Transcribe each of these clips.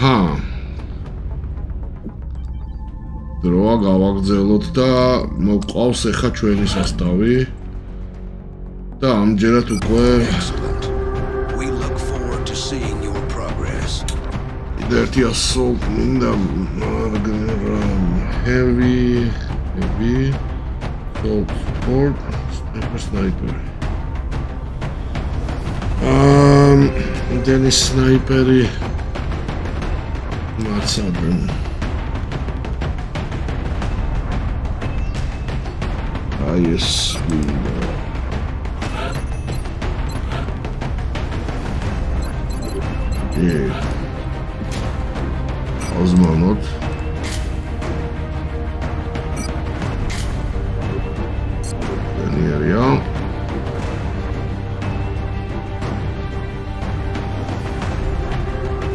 აჰა. დროა გავაგზავნოთ და მოყავს ახლა ჩვენი სასტავი. და ამჯერად უკვე dirty assault მინდა heavy heavy assault support sniper sniper. um then sniper მაცადენ აი ეს მინდა Yeah. ოზმანოთ ენერია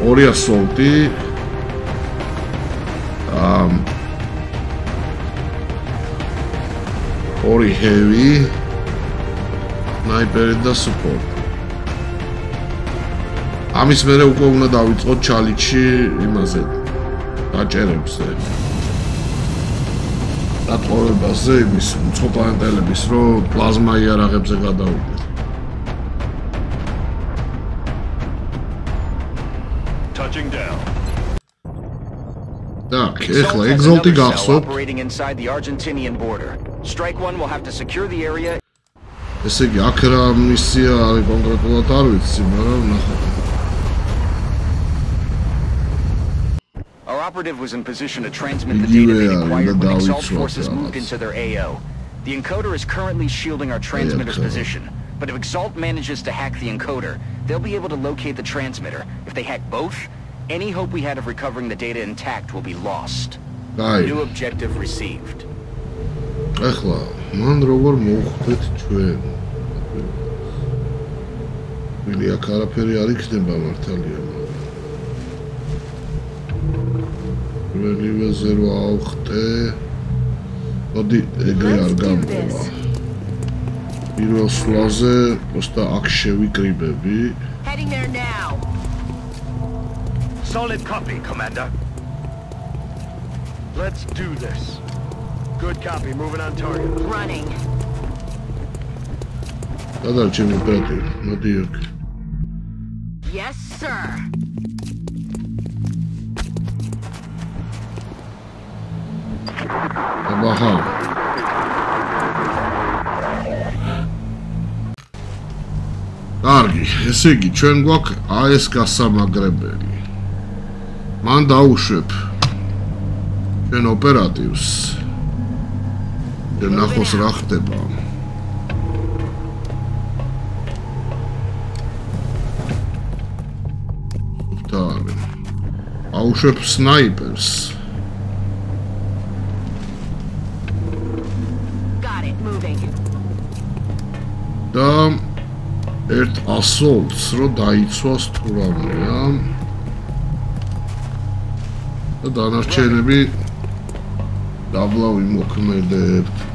ორი ასოლტი ორი ჰევი სნაიპერი და სუპორტ ამის მერე უკვე უნდა დავიწყოთ ჩალიჩი იმაზე დაჭერებზე დატოვებაზე იმის მწოპანტელების რო პლაზმა იარაღებზე გადავიდეთ Touching down. так ეხლა ეგზოლტი გახსოვთ operating inside the Argentinian border. Strike 1 will have to secure the area ესე იგი აქ რა მისია არის კონკრეტულად არ ვიცი მაგრამ ნახოთ Our operative was in position to transmit the You, data they uh, acquired the when Exalt Daleks forces were moved us. into their AO. The encoder is currently shielding our transmitter's okay. position, but if Exalt manages to hack the encoder, they'll be able to locate the transmitter. If they hack both, any hope we had of recovering the data intact will be lost. აი New objective received. ეხლა მან როგორ მოვხვდეთ ჩვენ ვილი აქ არაფერი არ იქნება მართალია ველივეზე რო ავხტე მოდი ეგრე არ გამოვა პირველ სვლაზე просто აქ შევიკრიბები Heading there now. Solid copy, Commander. Let's do this. Good copy. Moving on target. Running. გადარჩენ ოპერატივი მოდი აქ Yes, sir. აბაჰა კარგი, ესე იგი, ჩვენ გვაქვს AES გასამაგრებელი. მან დაუშვებ ჩვენ ოპერატივს. და ნახოს რა ხდება. თარი. აუშვებ სნაიპერს. Და ერთ ასოლტს რო დაიცვას თუ რამეა და დანარჩენები დაბლავი მოქმედებთ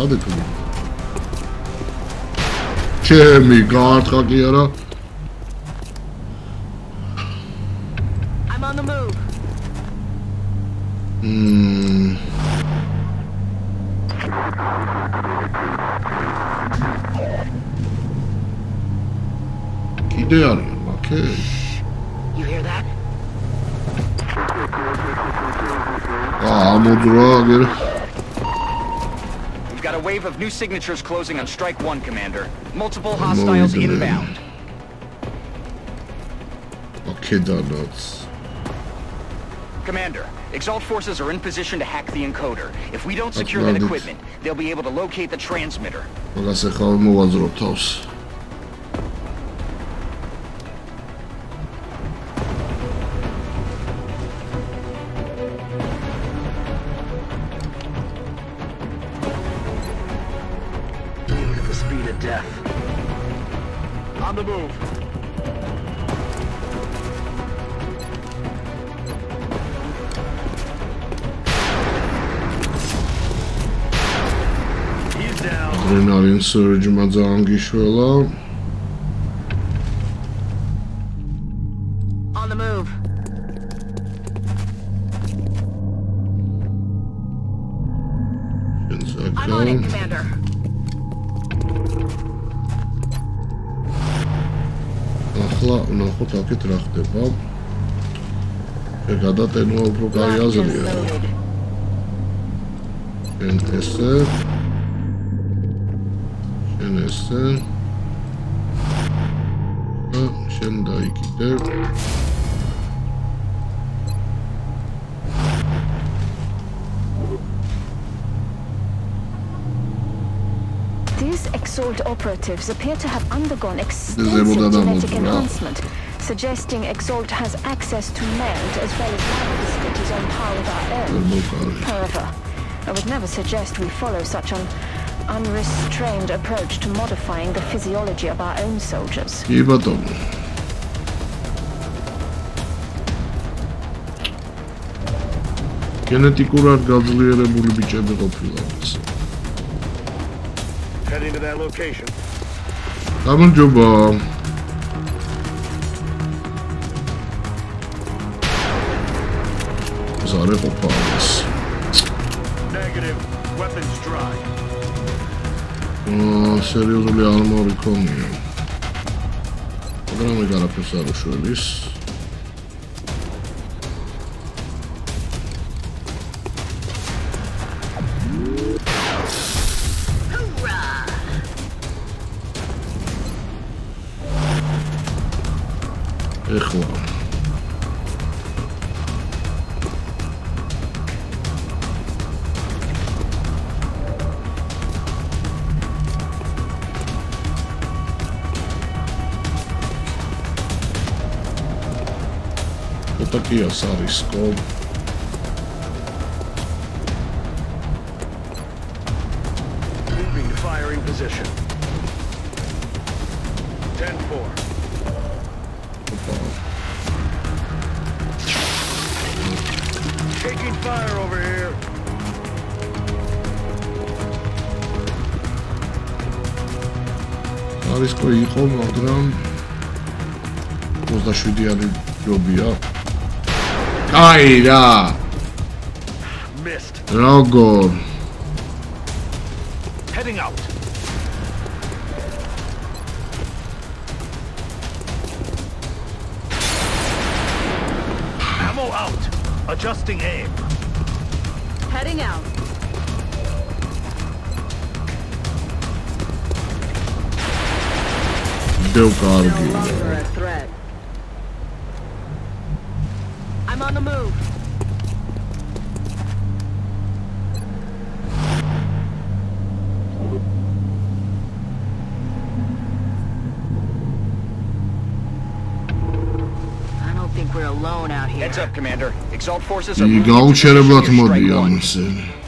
ას ვერ გაარტყავ. სადე თუ ჩემი გაარტყა კი არა I'm on the move. მმ კიდე არის New signatures closing on strike one, Commander. Multiple hostiles inbound. Okay, da nuts. Commander, Exalt forces are in position to hack the encoder. If we don't secure that equipment, they'll be able to locate the transmitter. თავს At the speed of death. On the move. He's down. ადრენალინ სერჯმა ძალიან აქეთ რა ხდება. შე გადატენვა უფრო კაი აზრია შენ ესე. შენ ესე. შენ დაიკიდე. These Exalt operatives appear to have undergone extensive genetic enhancement, suggesting Exalt has access to meld as well as levels that is on par with our own. მოკარე However, I would never suggest we follow such an unrestrained approach to modifying the physiology of our own soldiers. კი ბატონო გენეტიკურად გაძლიერებული ბიჭები ყოფილან ეს Heading to that location. გამარჯობა Negative. Weapons dry. Uh, serios blir armor i kongen. Och den har vi. ოტაკიას არის აი რა Missed. როგორ Heading out. Ammo out. Adjusting aim. Heading out. დევ No კარგი I'm on the move. I don't think we're alone out here. Heads up, Commander. Exalt forces are... You gone shut about the mobile, soon.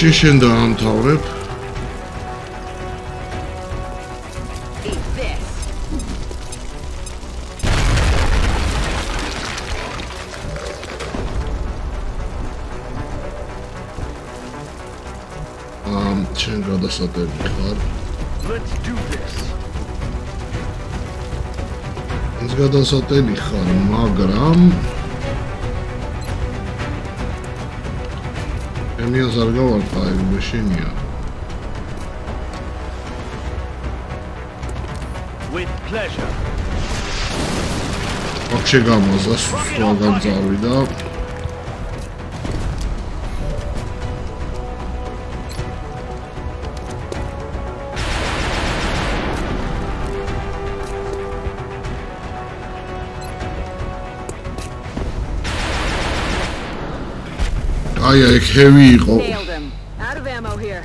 მაშინ შენ დაამთავრებ შენ გადასატები ხარ Let's do this. ის გადასატები ხარ მაგრამ არ გავარდა აი მეშინია With pleasure. ვაფშე გამაზა სულ გამძავიდა აი აი ხევი იყო Nailed him. Out of ammo here.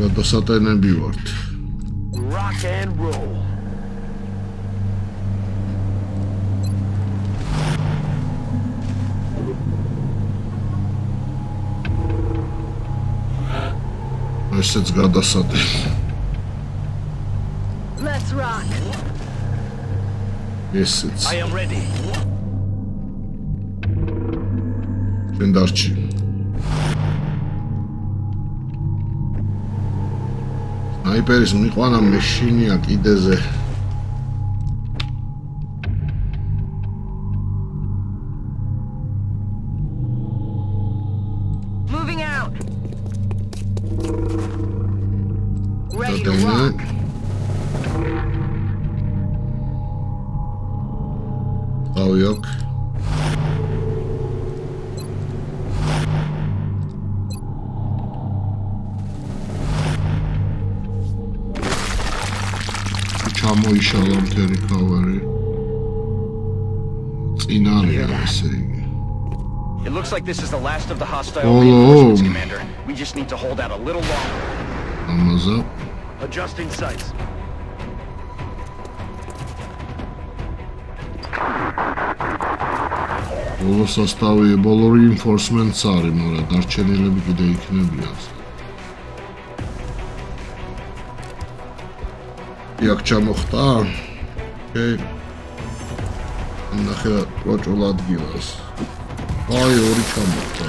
გადასატენები ვართ Rock and roll. ესეც გადასატენი Let's rock. ესეც I am ready. შენ დარჩი აიპერის მიყვანა მეშინია კიდეზე Moving out. Ready to rock. ჩამოიშალა მთელი ქავარი წინარია ესე იგი It looks like this is the last of the hostile Oh. reinforcements, Commander. We just need to hold out a little longer. ამაზა Adjusting sights. ბოლო სასტავი ბოლო reinforcements არის მაგრამ დარჩენილები კიდე იქნებიან იქ ჩამოხტა ოკეი. ნახე პროჭულ ადგილას. აი ორი ჩამოხტა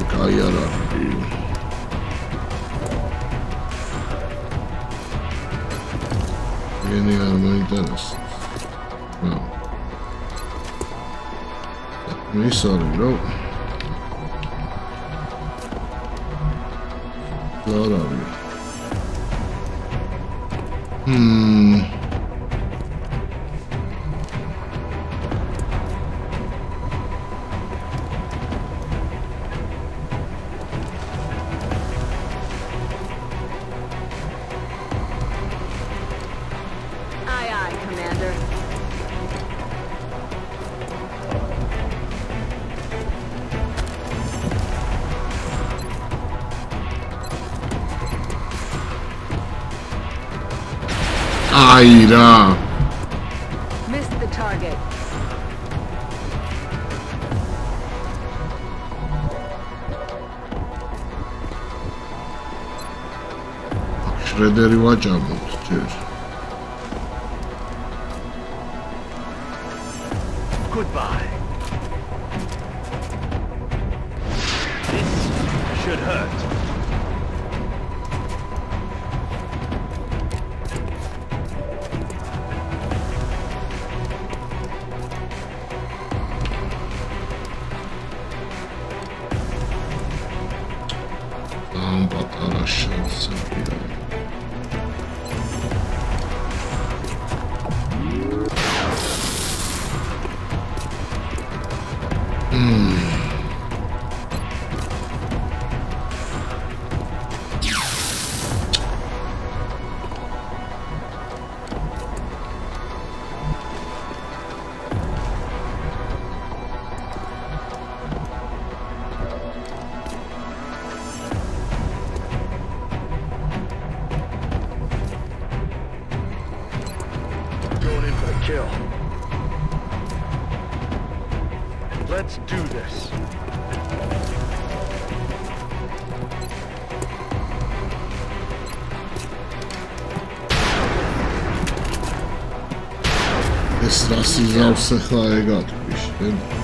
ეგ აი არა გენი არ მოინტერესებს რა. ის არის რა. რა არის Hmm. აი რა kill. Let's do this. This is also I got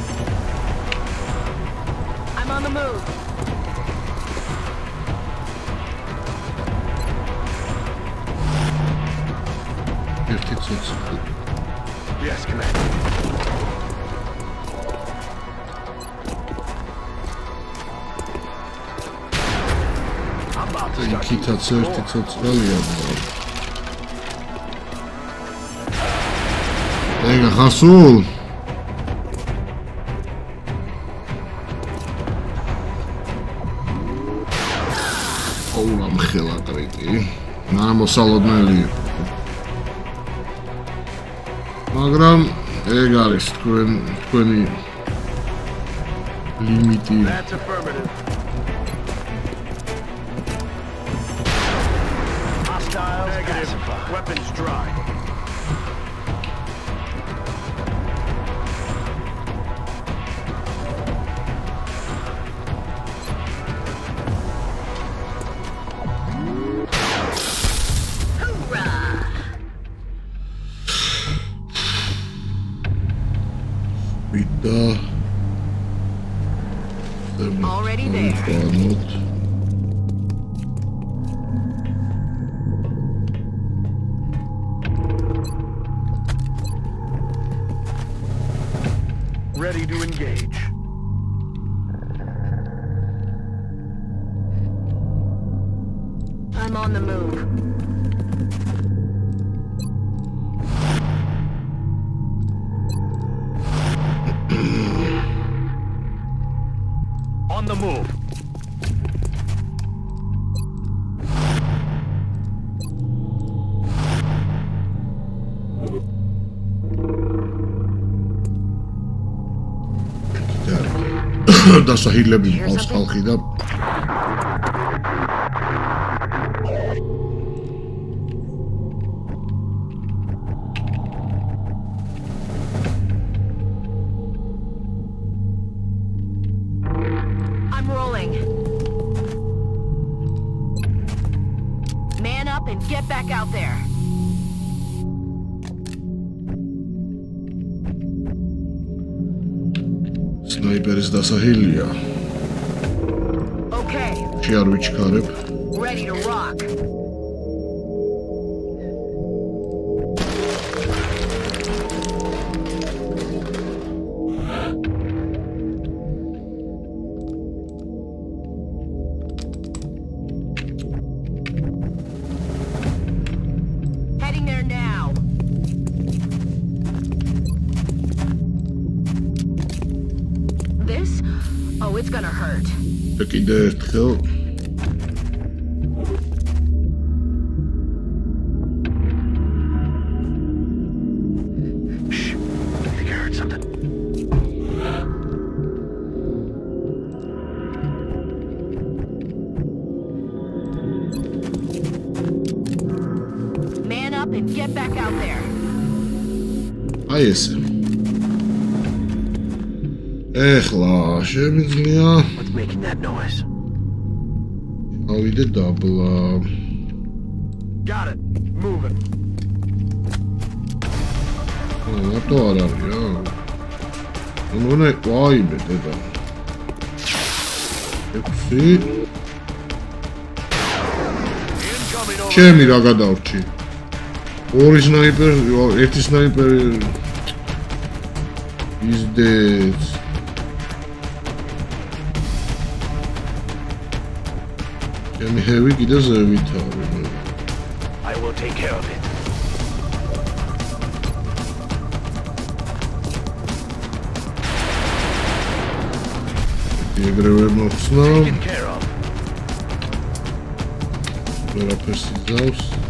21 ცოცხალია მაგრამ ეგა ხასულ! ოუ ამხელა ტრიტი ნამოსალოდნელი მაგრამ ეგ არის თქვენ თქვენი ლიმიტი Weapons dry. დასაჰილები მყავს ხალხი და და კიდე ერთხელ Shh. I think I heard something. Man up and get back out there. აი ესე. ეხლა შემიძლია What's making that noise? ავიდე დაბლა. Got it. Moving. რატო არ არის რა? ნუნა ვაიმე დედა. ექვსი Incoming over. ჩემი რა გადავრჩი? ორი სნაიპერი, ერთი სნაიპერი is dead. ჩემი ჰევი კიდე ზევით არის. I will take care of it. ეგრევე მოხსნა, Taken care of. ვერაფერს იზავს. That's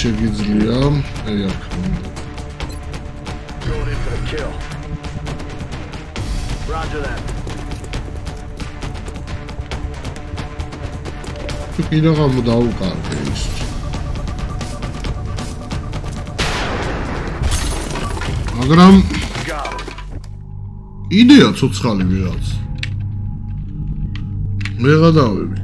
შეგიძლია აი აქ. Roger that. კიდე გამო დაუკარგე ის. მაგრამ იდეა ცოცხალი ვიღაც. მე გადავებით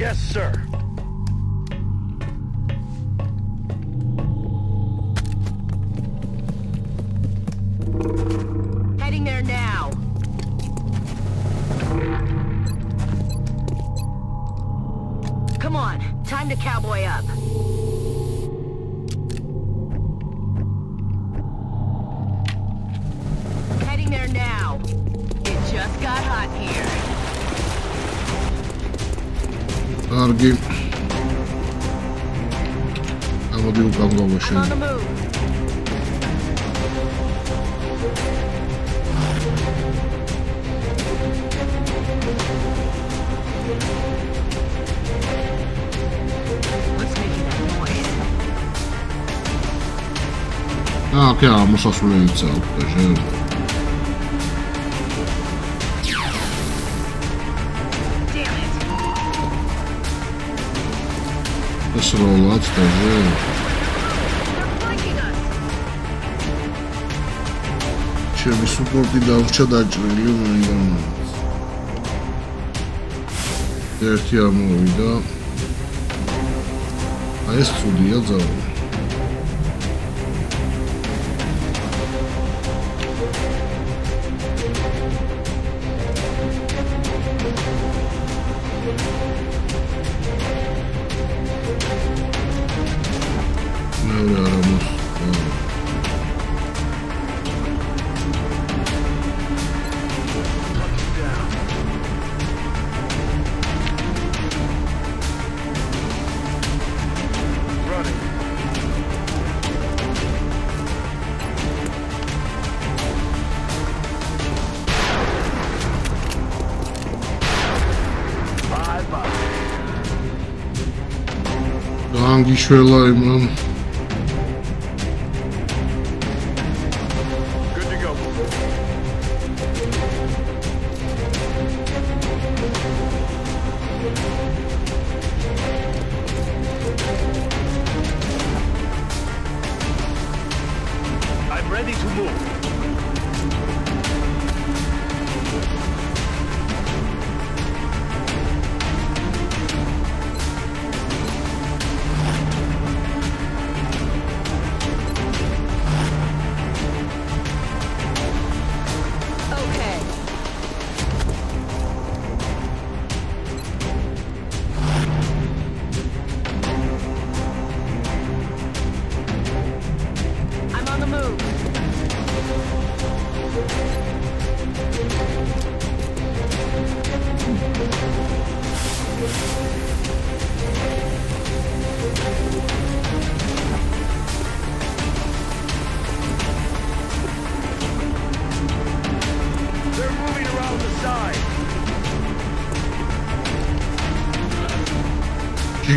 Yes, sir. Heading there now. Come on, time to cowboy up. ამოსასვლელიც აქვს Damn it! ეს როლაც და us! ჩემი სუპორტი დავრჩა დაჭრილი მაგრამ ერთი ამოვიდა აი ეს ცუდია ძალა Sherlock, man.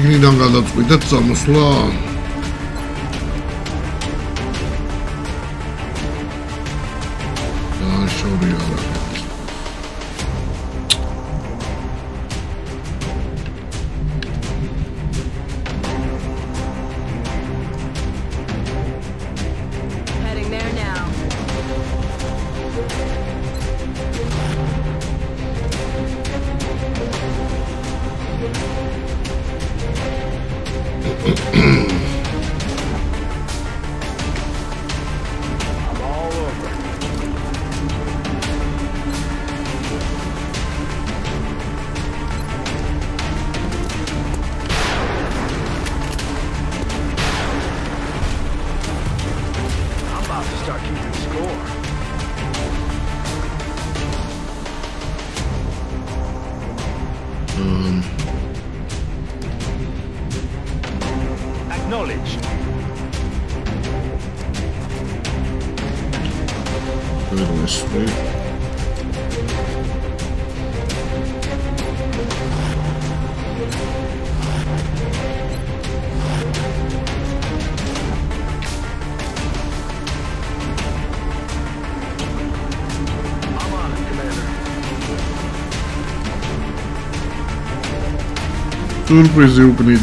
შიგნიდან გადაწყვიტეთ წამოსვლა სურპრიზი we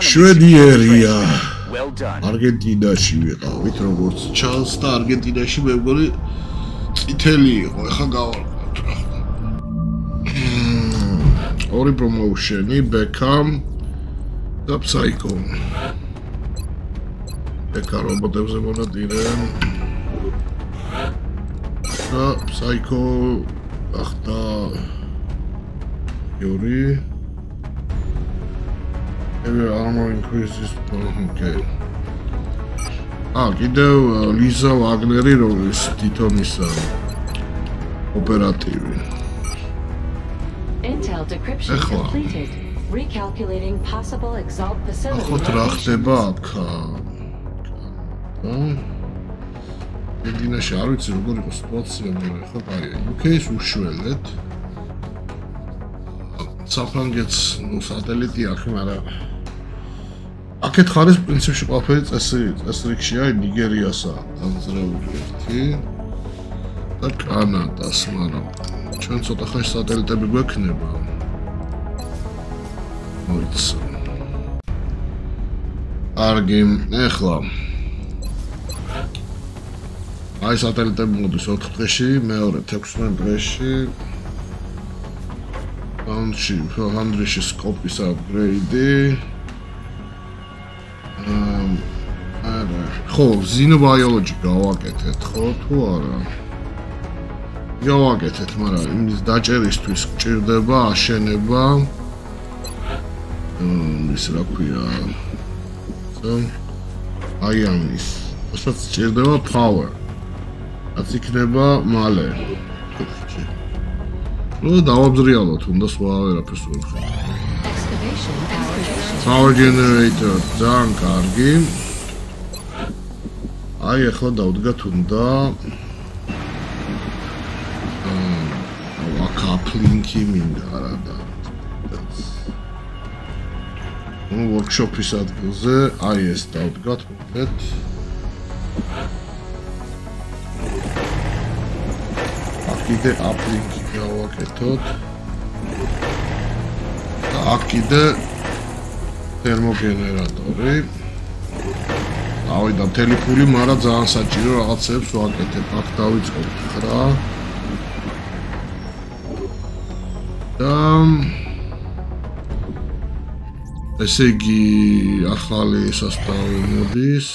შვედიერია. არგენტინაში ვიყავით როგორც ჩანს და არგენტინაში მე მგონი წითელი იყო ეხა გავარკვევთ რა ორი პრომოუშენი ბექამ და ფსაიკო ბეკა რობოტებზე მონადირე და ფსაიკო ახდა იური Every armor increases. Okay. ა კიდევ ლიზა ვაგნერი როლის თითონისა ოპერატივი. Intel decryption completed. Recalculating possible Exalt facility რა location. ხდება აქ? ა? ედინაში არ ვიცი როგორ იყო სიტუაცია, მაგრამ ხო კაია. UK-ს უშველეთ. საფრანგეთს ნუ სატელიტი აქვს, მაგრამ აქეთ ხარის პრინციპში ყველაფერი წესი წესრიგშია ნიგერიასა დამძრეული ერთი და კანადას, მაგრამ ჩვენ ცოტა ხანში სატელიტები გვექნება. მოიცა. არგი, ეხლა. აი სატელიტები მოდის 4 დღეში, მეორე 16 დღეში. ფაუნდში, ფაუნდში სკოპის აპგრეიდი. ამ არა, ხო, ზინობიოლოგი გავაკეთეთ, ხო თუ არა? გავაკეთეთ, მაგრამ იმის დაჭერისთვის გჭირდება აშენება. ის რა ქვია? აი ამის. ასაც ჭირდება power. რაც იქნება მალე. ნუ დავაბზრიალოთ, უნდა სხვა ვერაფერს ვერ ხარ. Power. generator ძალიან კარგი. აი ახლა დავდგათ უნდა აა აკაპლინგი მინდა რა და ნუ workshop-ის ადგილზე აი ეს დავდგათ მოგეთ კიდე აპლინგი გავაკეთოთ და აქ კიდე თერმოგენერატორი. ავიდა მთელი ფული, მაგრამ ძალიან საჭირო რაღაცებს ვაკეთებ. აქ დავიწყოთ 9. და ესე იგი ახალი სასტავი მოდის.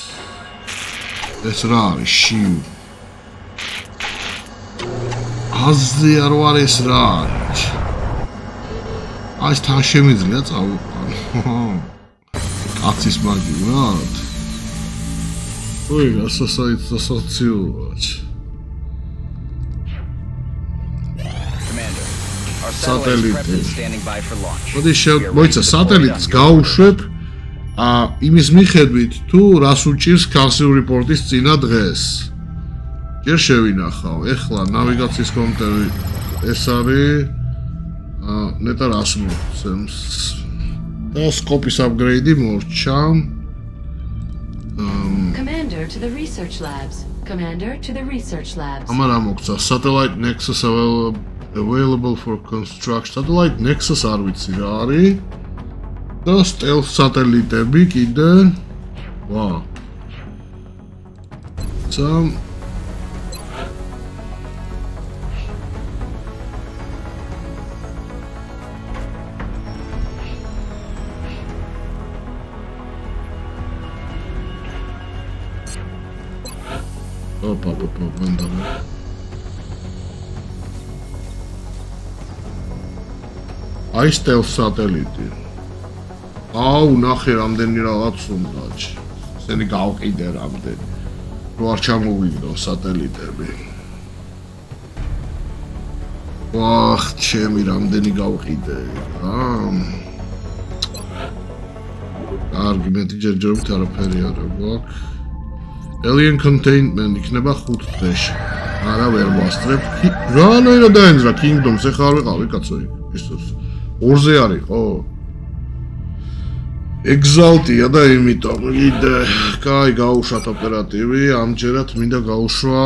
ეს რა არის? შიუ. აზი არ ვარ ეს რა აი თან შემიძლია წავიყვანო. კაცის მაგივრად. ოი, ასასაით სასოციალურად. Commander. Our satellite's Satellite. prepped and standing by for launch. მოდი შევ მოიცა სატელიტს გაუშვებ ა იმის მიხედვით თუ რას უჭირს კალსიურ რეპორტის წინა დღეს. ჯერ შევინახავ. ეხლა ნავიგაციის კომპიუტერი ეს არის ა ნეტარ 100 მოცემს. და სკოპის აპგრეიდი მორჩა. Commander to the research labs. Commander to the research labs. ამან რა მოგცა satellite nexus available available for construction satellite nexus არ ვიცი რა არის და stealth სატელიტები კიდე ვა სამ ოპა ოპა მანდალა აი stealth სატელიტი აუ, ნახე რამდენი რაღაც უნდა. ესენი გავყიდე რამდენი. რო არ ჩამოვიდო სატელიტები. ვახ, ჩემი რამდენი გავყიდე. აა. კარგი, მე ჯერჯერობით არაფერი არ აქვს. Alien containment იქნება 5 დღეში. არა ვერ ვასწრებ. რანაირად დაენძრა Kingdoms, ეხლა არ ვიყავი კაცო ისოს. ორზე არისო? Exalt-ია და იმიტომ კიდე კაი გაუშვათ ოპერატივი, ამჯერად მინდა გაუშვა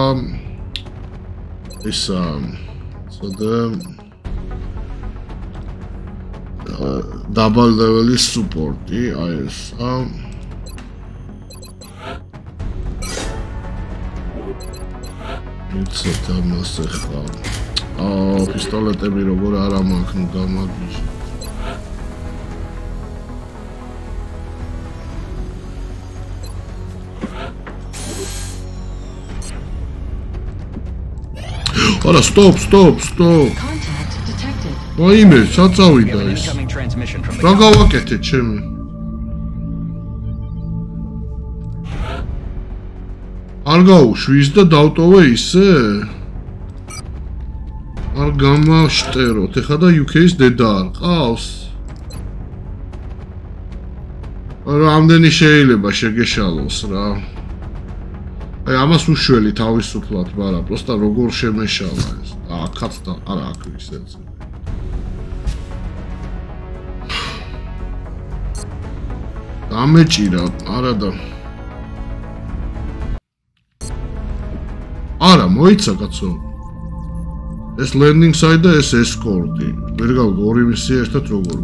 ისა ცოტა double level-ის support-ი, აი ეს. მიცეთ ამას ახლა. აა პისტოლეტები როგორ არა მაქვს, ნუ გამაგიჟე. არა, stop, stop, stop. Contact detected. ვაიმე, საწავიდა ის. რა გავაკეთე ჩემი? არ გაუშვის და დავტოვე ისე? არ გამაშტეროთ, ეხა და UK-ს დედა არ ყავს? რამდენი შეიძლება შეგეშალოს რა? აი ამას უშველი თავისუფლად, მაგრამ პროსტა როგორ შემეშალა ეს? აქაც და არა აქ ისეც. დამეჭირა, არა და არა, მოიცა კაცო. ეს landing site და ეს escort-ი. ვერ გავიგე ორი მისია ერთად როგორ.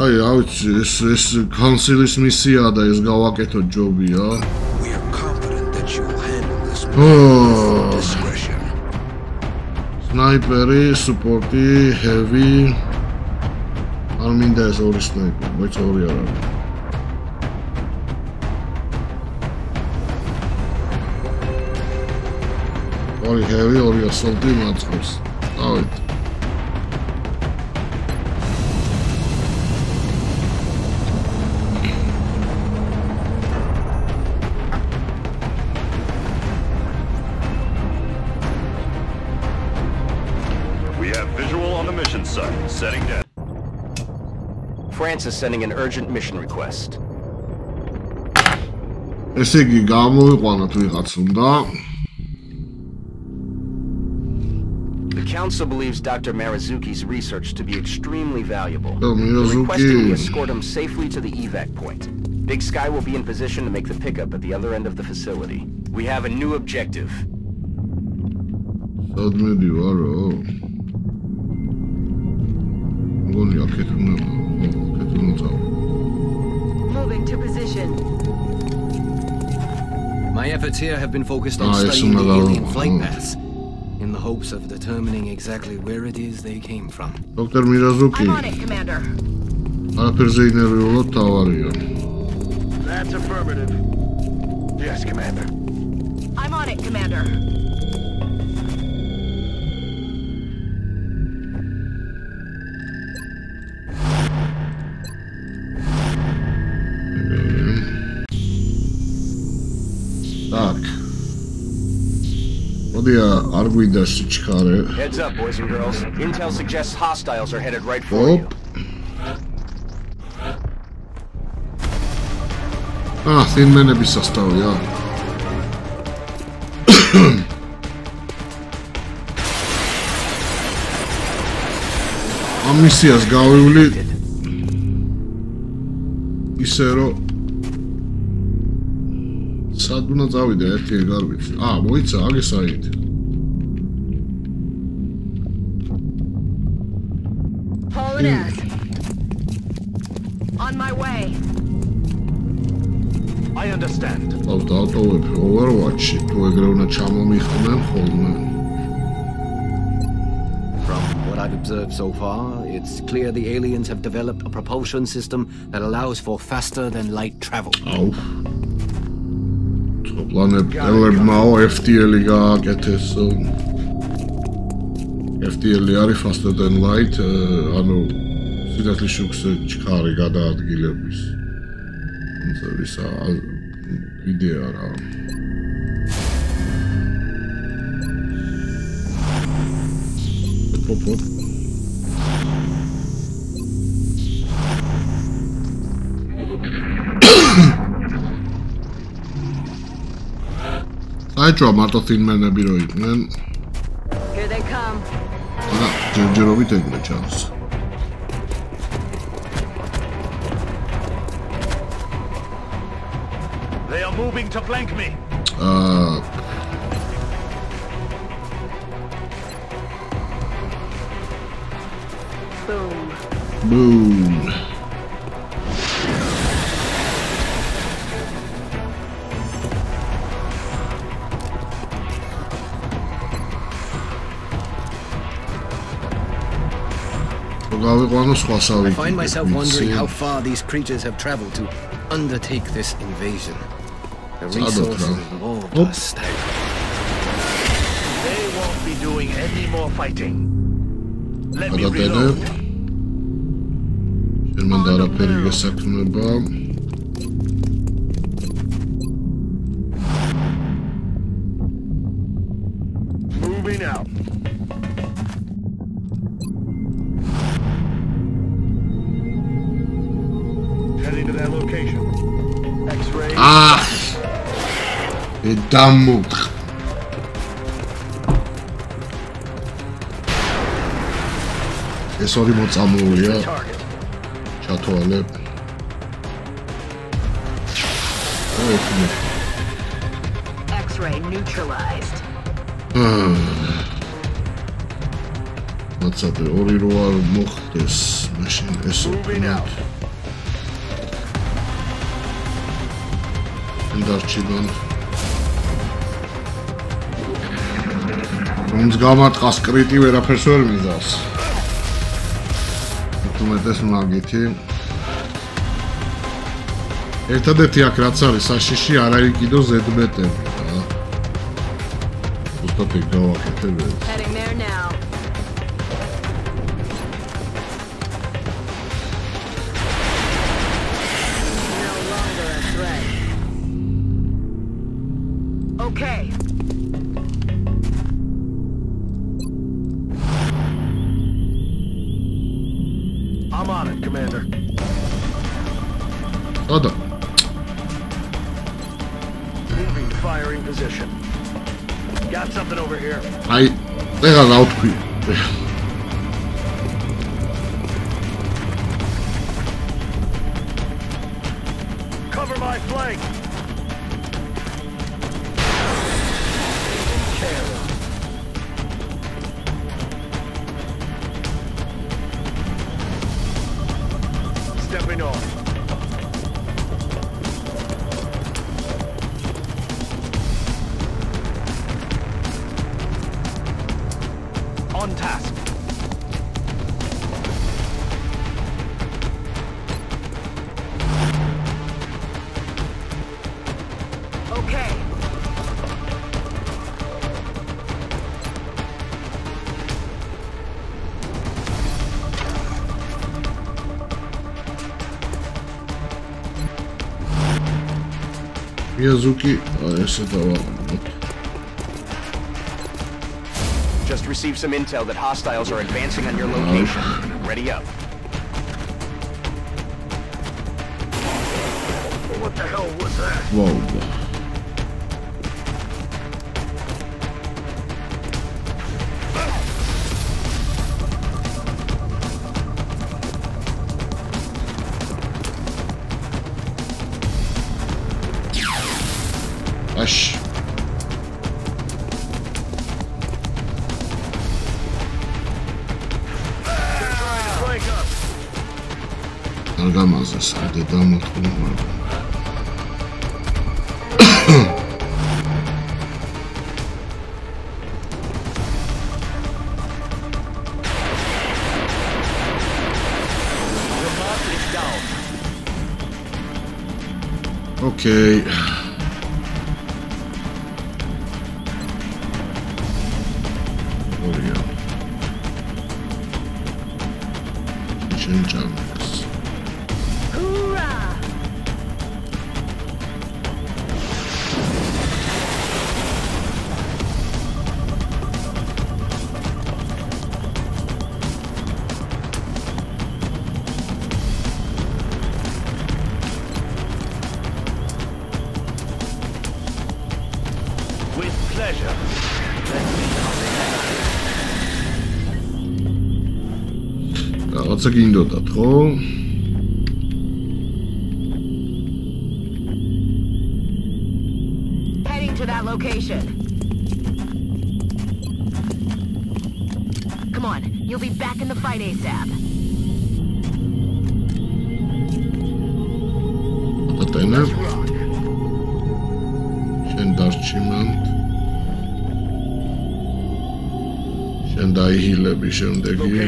აი, ავიცი, ეს ეს council-ის მისიაა და ეს გავაკეთო ჯობია. Discretion. სნაიპერი, სუპორტი, heavy. არ მინდა ეს ორი სნაიპერი, მოიცა ორი არ არის. ორი heavy, ორი assault-ი მაწყობს. დავით. Alliance is sending an urgent mission request. The Council believes Dr. Marazuki's research to be extremely valuable. Oh, Marazuki. requesting we escort him safely to the evac point. Big Sky will be in position to make the pickup at the other end of the facility. We have a new objective. Moving to position. My efforts here have been focused on studying the alien flight paths in the hopes of determining exactly where it is they came from. Doctor Mirazuki. I'm on it, Commander. Aperzeyneriulot arıyor. That's affirmative. Yes, Commander. I'm on it, Commander. მოდი არ გვინდა სიჩქარე. Heads up, boys and girls. Intel suggests hostiles are headed right for you. აა, სინმენების სასტავია. ამისიას გავივლი ისე რომ სად უნდა წავიდე ერთი ეგარ ვიცი. აა, მოიცა აგესაით. Hauling ass. On my way. I understand. აუ დავტოვებ Overwatch-ში, თუ ეგრე უნდა ჩამომიხდნენ ხოლმე. From what I've observed so far, it's clear the aliens have developed a propulsion system that allows for faster than light travel. აუ. პლანეტელებმაო FTL-ი გააკეთეს. FTL-ი არის faster than light, ანუ სინათლის შუქზე ჩქარი გადაადგილების. ისა იდეა რა. პოპო აიჭვა მარტო ფილმენები რო იყვნენ. Here they come. და ჯერჯერობით ეგრე ჩანს. They are moving to flank me. აა Boom. ბუმ. I find myself wondering how far these creatures have traveled to undertake this invasion. The resources involved are staggering. They won't be doing any more fighting. Let me reload. Şimdi daha perige saklanır bomb. დამუხ. ეს ორი მოწამულია. ჩათვალე. Ой X-ray neutralized. მოცადე ორი რო არ მოხდეს მაშინ ეს Moving out. დარჩიდან რომს გამარტყას კრიტი ვერაფერს ვერ მიზავს თუმეტეს მაგითი. ერთადერთი აქ რაც არის საშიში არ არის კიდო ზედმეტები რა უბრალოდ გავაკეთებ sztuki. O, jeszcze to ładnie. Just received some intel that hostiles are advancing on your oh, location. Ready up. What the hell was that? Whoa. okay. რაღაცა გინდოდათ, ხო? Heading to that location. Come on, you'll be back in the fight ASAP. დატენა. შენ დარჩი მან. შენ დაიჰილები შემდეგი.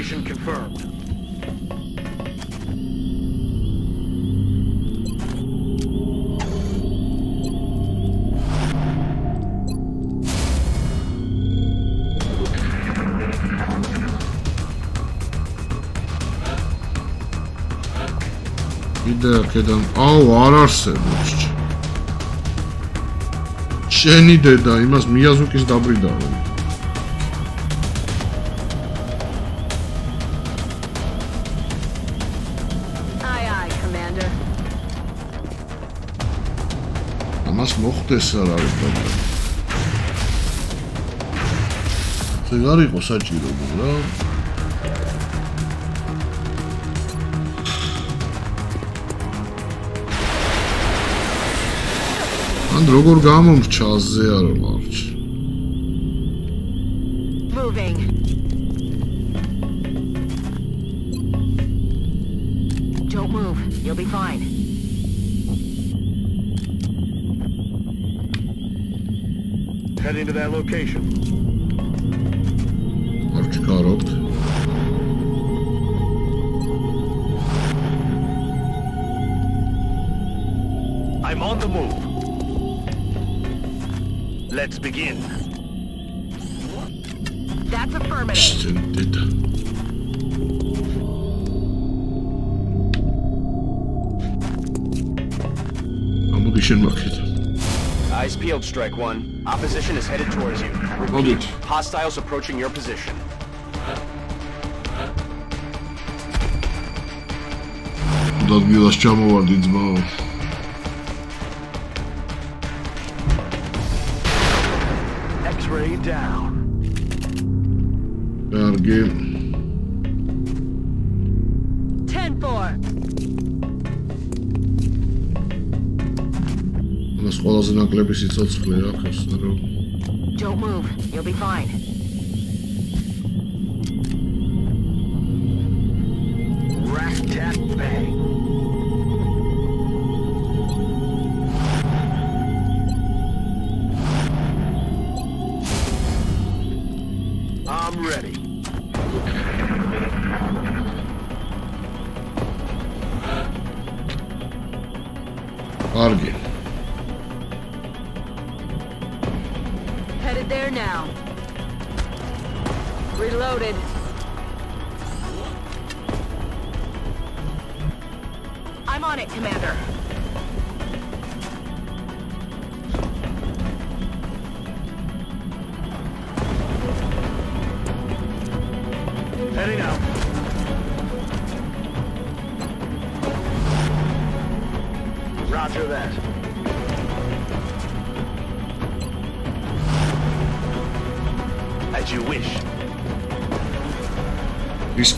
აქედან აუ არ არსებობს. შენი დედა იმას მიაზუკის Commander. ამას მოხდეს არ არის პრობლემა. ეს არ იყო საჭირო, რა. ან როგორ გამომრჩა აზე არ მარჩ. Moving. Don't move. You'll be fine. Heading to that location. არ ჩქარობთ. I'm on the move. Let's begin. That's affirmative. Stinted. Ammunition market. Eyes peeled, Strike One. Opposition is headed towards you. Repeat. Hostiles approaching your position. Odbiła ścianą ładnie dzbało. კარგი. 10-4. მას ყველაზე ნაკლები სიცოცხლე აქვს, რომ Don't move. You'll be fine.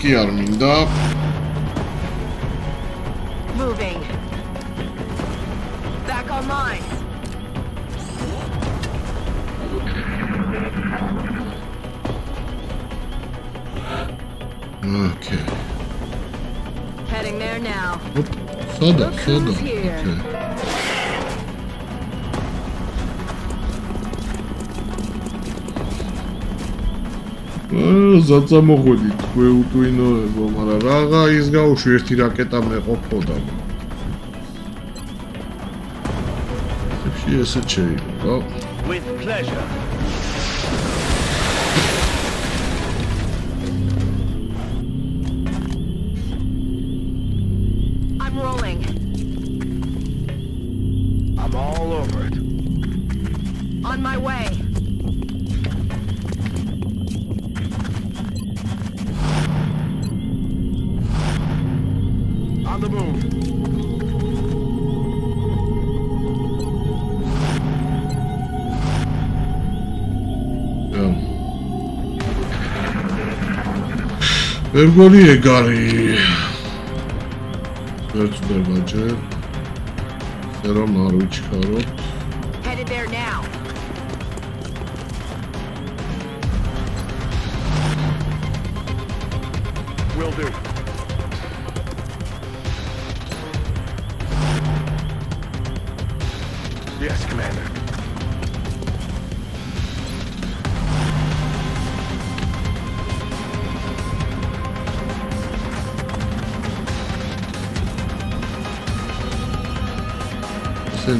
რისკი არ მინდა. Moving. Back online. ოკეი. Heading there now. ოპ, სადა, Look სადა. who's here. ზაცა მოხვედი თქვე უტვინოებო, მაგრამ რაღა ის გაუშვი ერთი რაკეტა მეყოფოდა. ეს ესე შეიძლება. With pleasure. ვერ გონი ეგ არის ვერ წდება ჯერ რომ არ ვიჩქაროთ Headed there now. Will do.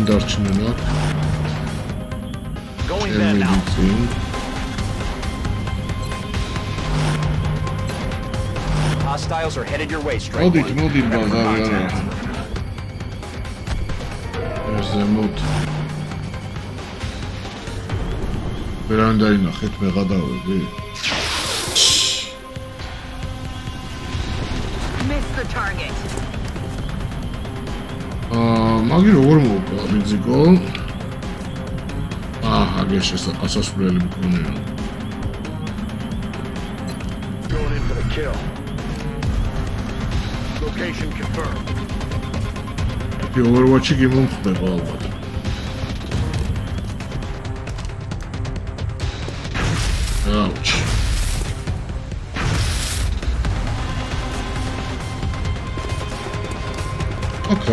სენ დარჩნენ აქ now. წინ Hostiles are headed your way, Strike მოდით მოდით ბაზარი არა ზემოთ ვერან დაინახეთ მე გადავედი Missed the target. აა მაგი როგორ მოვკვა ბიზიკო აა აგერ შეს ასასვლელი მქონია Going in for the kill. Location confirmed. კი overwatch-ი გიმომხდება ალბათ აუჩ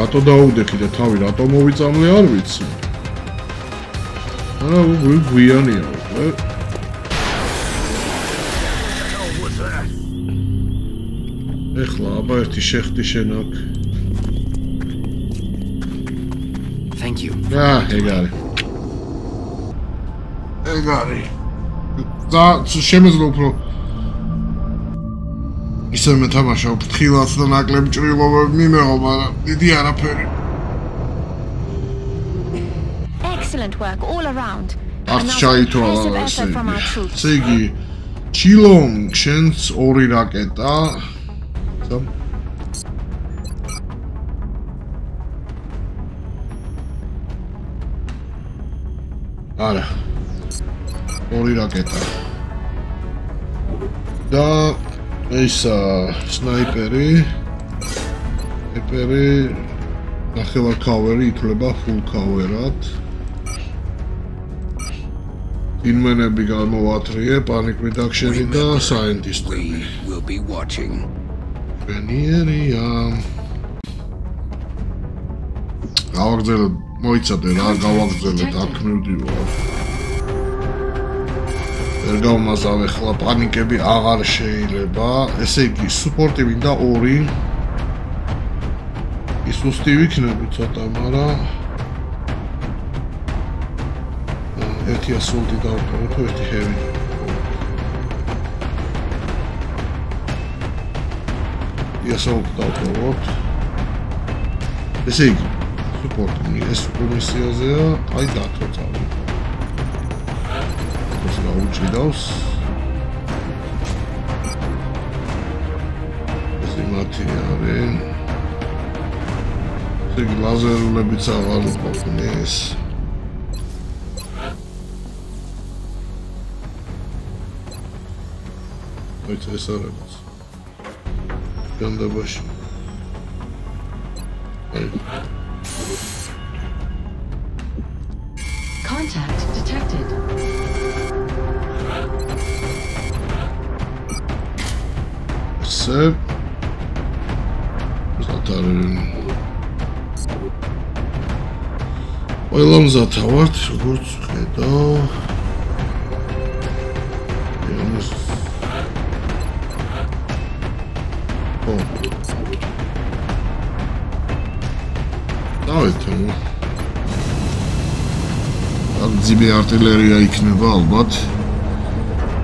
რატო დაუდექი და თავი რატო მოვიწამლე არ ვიცი. არა გვიანია უკვე. ეხლა აბა ერთი შეხტი შენ აქ Thank you. აა ეგ არის ეგ არის და შემეძლო უფრო ისე მეთამაშა ფრთხილად და ნაკლებ ჭრილობები მიმეღო მაგრამ დიდი არაფერი. Excellent work all around. არც ჩაითვალა ესე ესე იგი ჩილონ შენს ორი რაკეტა სამ არა ორი რაკეტა და ისა სნაიპერი სნაიპერი ნახევარ კავერი ითვლება full cover-ად ინმენები გამოვათრიე panic reduction-ი და We will be watching. ფენიერია გავაგზავნე მოიცადე რა გავაგზავნე აქ მივდივარ ვერ გავმაზავ ახლა პანიკები აღარ შეიძლება. ესე იგი სუპორტი მინდა 2 ის უსტი ვიქნები ცოტა მაგრამ ერთი ასოლტი დავტოვოთ ერთი ჰევი. იასაუბრ დავტოვოთ ესე იგი სუპორტი ეს კომისიაზეა აი დათო წავი გაუჭიდავს ეს მათი არის იგი ლაზერულებიც აღარ ყოფნის ეს ეს არის. განდაბაში. აი ესე ზათ არის ყველა მზათა ვართ როგორც ხედა. ეს ო. დავით ნუ ამ ძიმე артиლერია იქნება ალბათ.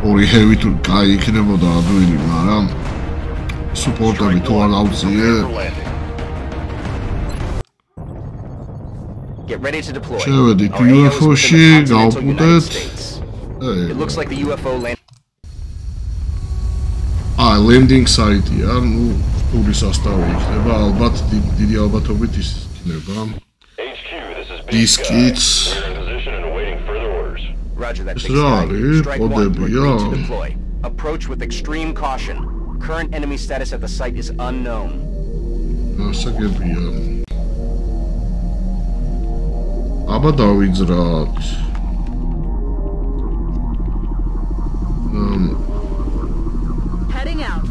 ორი ჰევი თუ კაი იქნებოდა ადვილი, მაგრამ სუპორტები თუ არ ავწიე For landing. Get ready to deploy. შევედით Our AO is within UFO-ში, the continental United გავყუდეთ. States. აი It looks like the UFO land. აი ლენდინგ საიტია ნუ ფული სასტავი იქნება ალბათ დიდ- დიდი ალბათობით ის იქნება HQ, this is These Big Sky. kids. We're in position and awaiting further orders. Roger that. It's Big Sky. right, Strike one. whatever, We're ready to yeah. deploy. Approach with extreme caution. Current enemy status at the site is unknown. Nasza Gabriel. Aber Darwinsrad. Um. Heading out.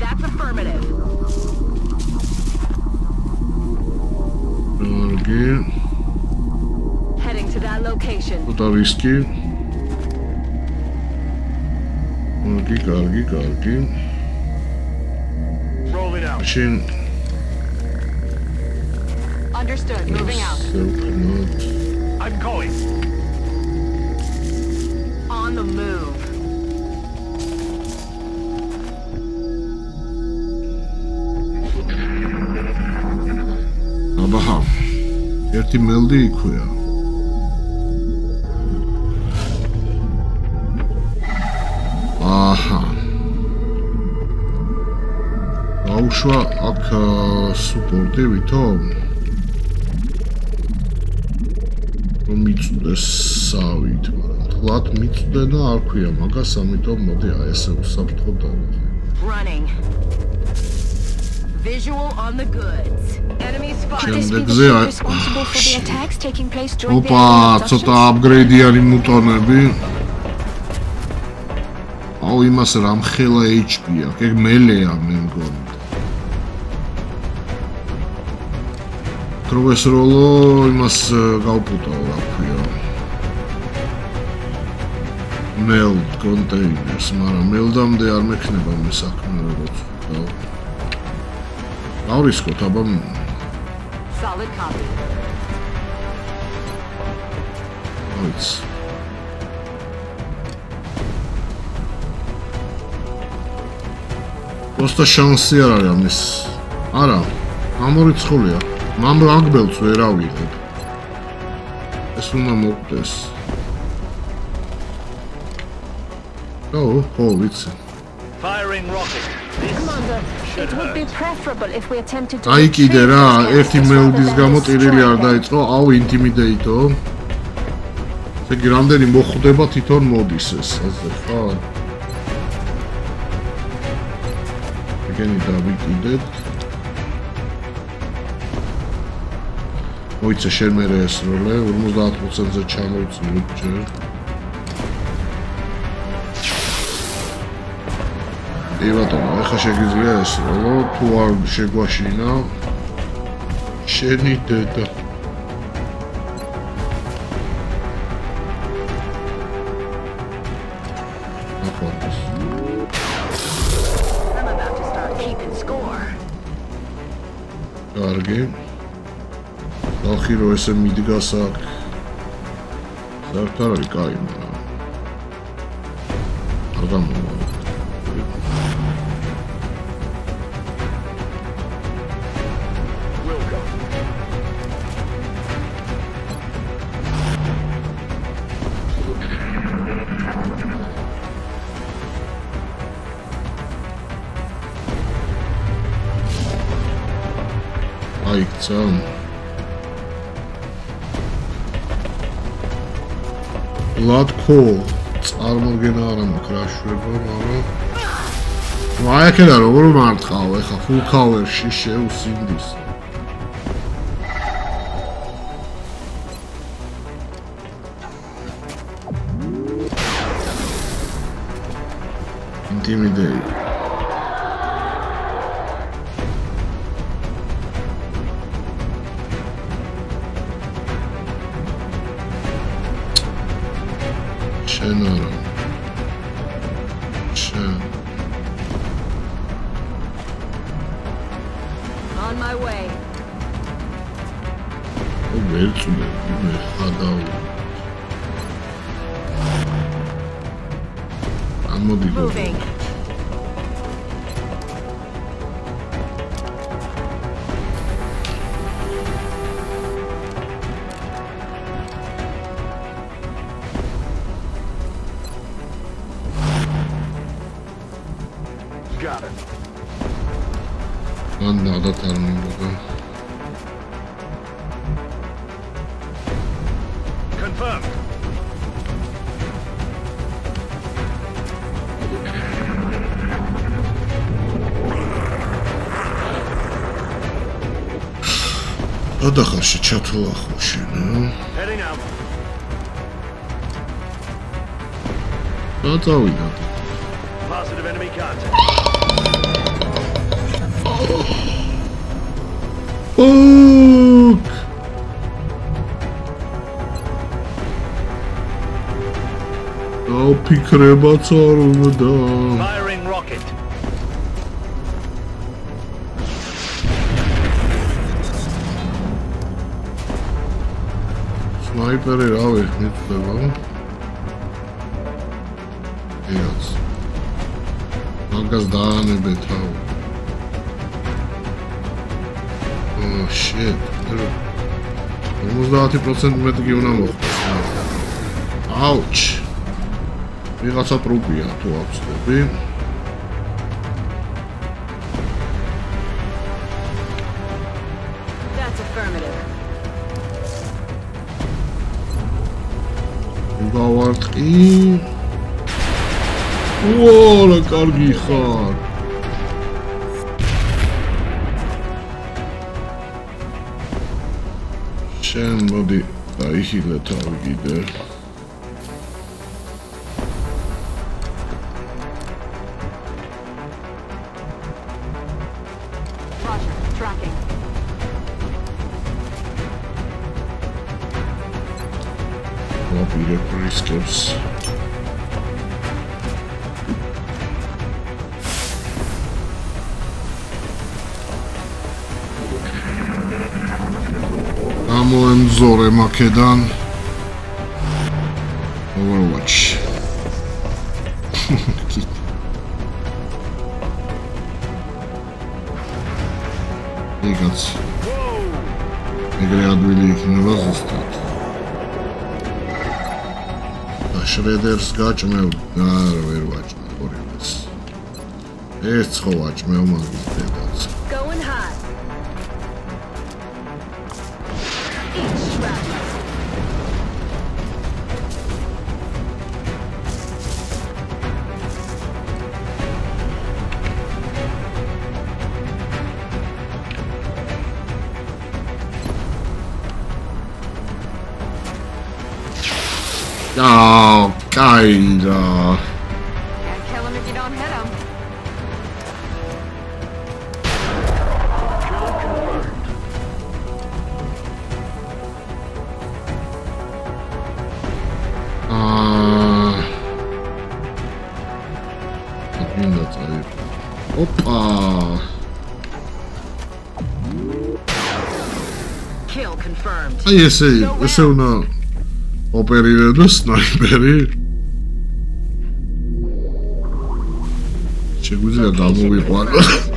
That's affirmative. Okay. Heading to that location. What are we? კარგი. Rolling out. შენ Understood. Moving out. შევქმნათ. I'm going. On the move. აბაჰა. ერთი მელდი იქვეა. აჰა. აუშვა აქ სუპორტი ვითომ? რომ მიწუდეს სავით, მაგრამ თლათ მიწდენა არ ქვია მაგას, ამიტომ მოდი აი ესე უსაფრთხო დავიღე. Visual on the goods. Enemy spotted. შემდეგზე ოპა, ცოტა აპგრეიდიანი მუტონები. აუ იმას რამხელა HP აქვს, ეგ მელეა მე მგონი. კროვეს როლო იმას э, გავპუტაო რა ქვია. მელდ კონტეინერს, მაგრამ მელდამდე არ მექნება მე საქმე როგორც ვთქვა. ავრისკოთ აბა Solid copy. მოიც. просто შანსი არ არის ამის. არა, ამორიცხულია. მამ აგბელს ვერ ავიღებ. ეს უნდა მოკვდეს. ო, ო, ვიცი. Firing rocket. Commander, should it would be preferable if we attempted to აი კიდე რა, ერთი than გამო ტირილი არ დაიწყო, აუ ინტიმიდეიტო. ესე იგი რამდენი მოხვდება თვითონ მოდის ეს, ასე ხო? ეგენი დავიკიდეთ. მოიცა შენ მე ეს როლე 50%-ზე ჩამოვწვი ჯერ. ე ბატონო, ეხა შეგიძლია ეს როლო, თუ არ შეგვაშინა შენი დედა. ახირო ესე მიდგას აქ. საერთოდ არ არის კაი, მაგრამ არ გამოვა. ლატკო წარმოგენა არა მაქვს რა შვება, მაგრამ აი აქედა როგორ მარტყავ, ეხა full cover-ში შეუსინდის. Intimidate. შენ არა. გადახარში ჩათოლა ხო შენ? Რა წავიდა? Positive enemy contact. Fuck! დაუფიქრებაც არ უნდა. სნაიპერი რავი მიწდება. ეს. მაგას დაანებე თავ. Oh shit. 50% მეტი კი უნდა მოხდეს. Ouch. ვიღაცა ტრუპია თუ აცდები. That's გავარტყი. ო, რა კარგი ხარ. შენ მოდი დაიხილე თავი კიდე. მაქედან. Overwatch. იგაც. ეგრე ადვილი იქნება ზუსტად. შრედერს გაჭმევ და არ ვერ ვაჭმევ ორივეს. ეს ხო ვაჭმევ მაგის დედაც. კაი რა. Can't kill him if you don't hit him. აა. მინდა წაი. ოპა. Kill confirmed. აი ესე, ესე უნდა ოპერირებდა სნაიპერი. შეგვიძლია გამოვიყვანო. აა,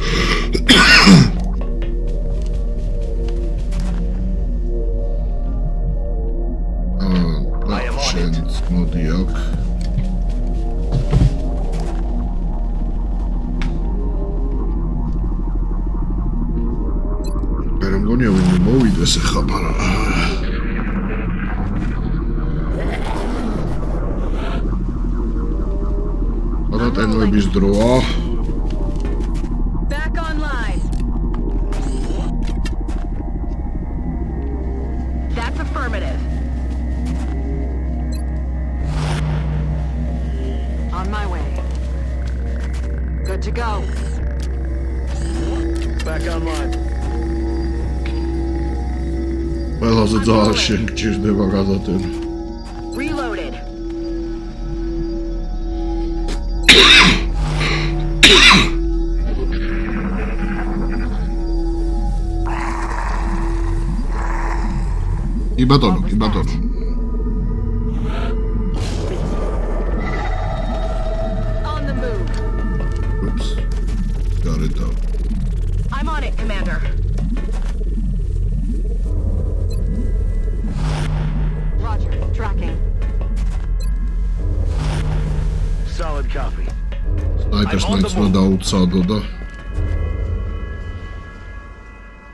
დაუცადო და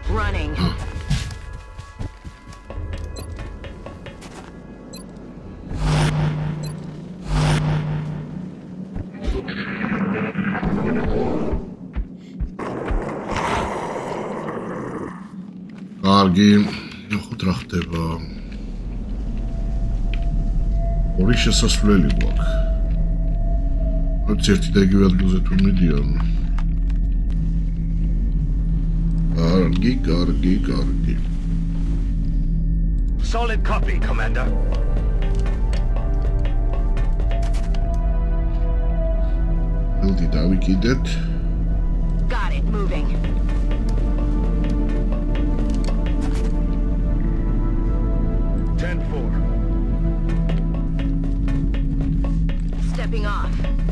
Running. კარგი. რა ხდება? ორი შესასვლელი გვაქვს. რაც ერთი და იგივე ადგილზე თუ მიდიან. კარგი, კარგი, კარგი. Solid copy, Commander. ელდი დავიკიდეთ. Got it, moving. Ten four. Stepping off.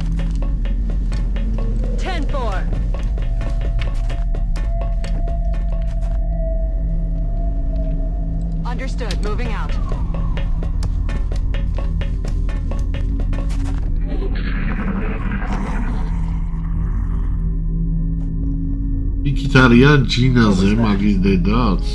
Understood. Moving out. იქით არიან ჯინაზე მაგის დედაც.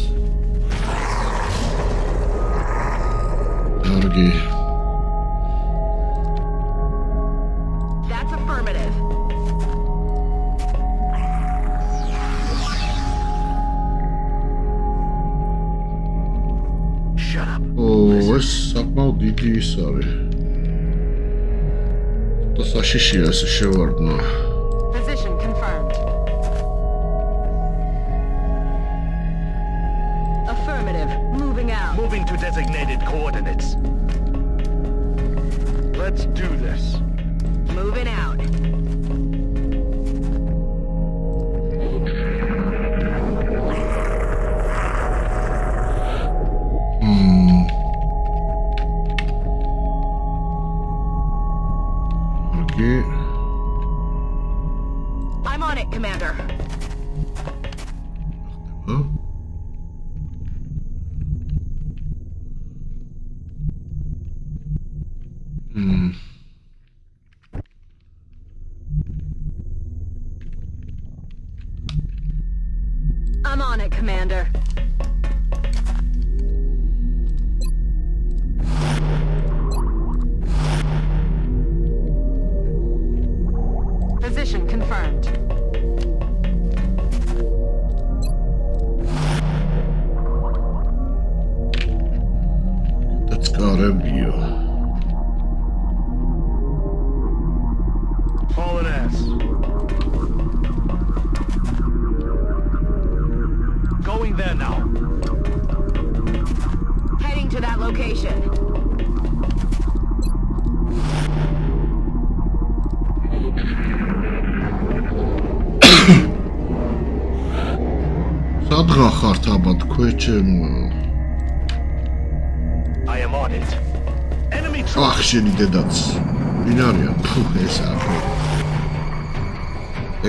home.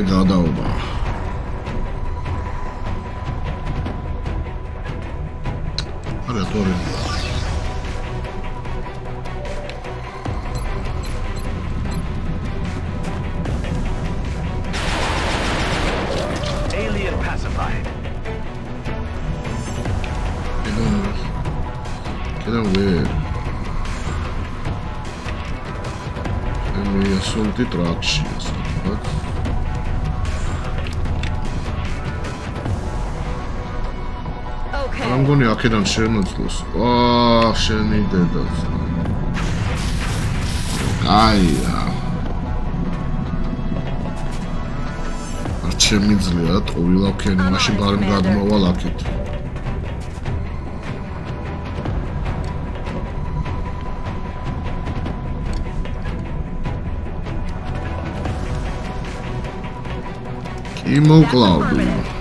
ეგ გადაობა. არა თორე. Alien pacified. კიდევ Რა აქედან შემოწლოს? აა, შენი დედაც. აია. არ შემიძლია ტყუილავქენი მაშინ გარემ გადმოვალ აქეთ. კი მოკლავდი.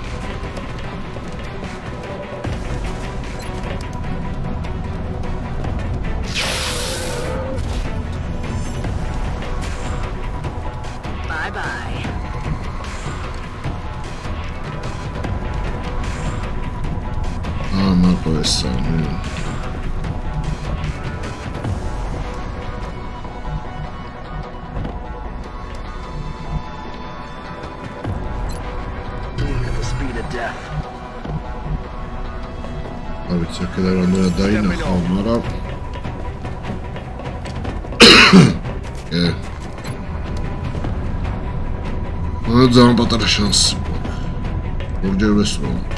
აა ძალიან პატარა შანსი გვაქვს. ორჯერ ვესწროლა. აა,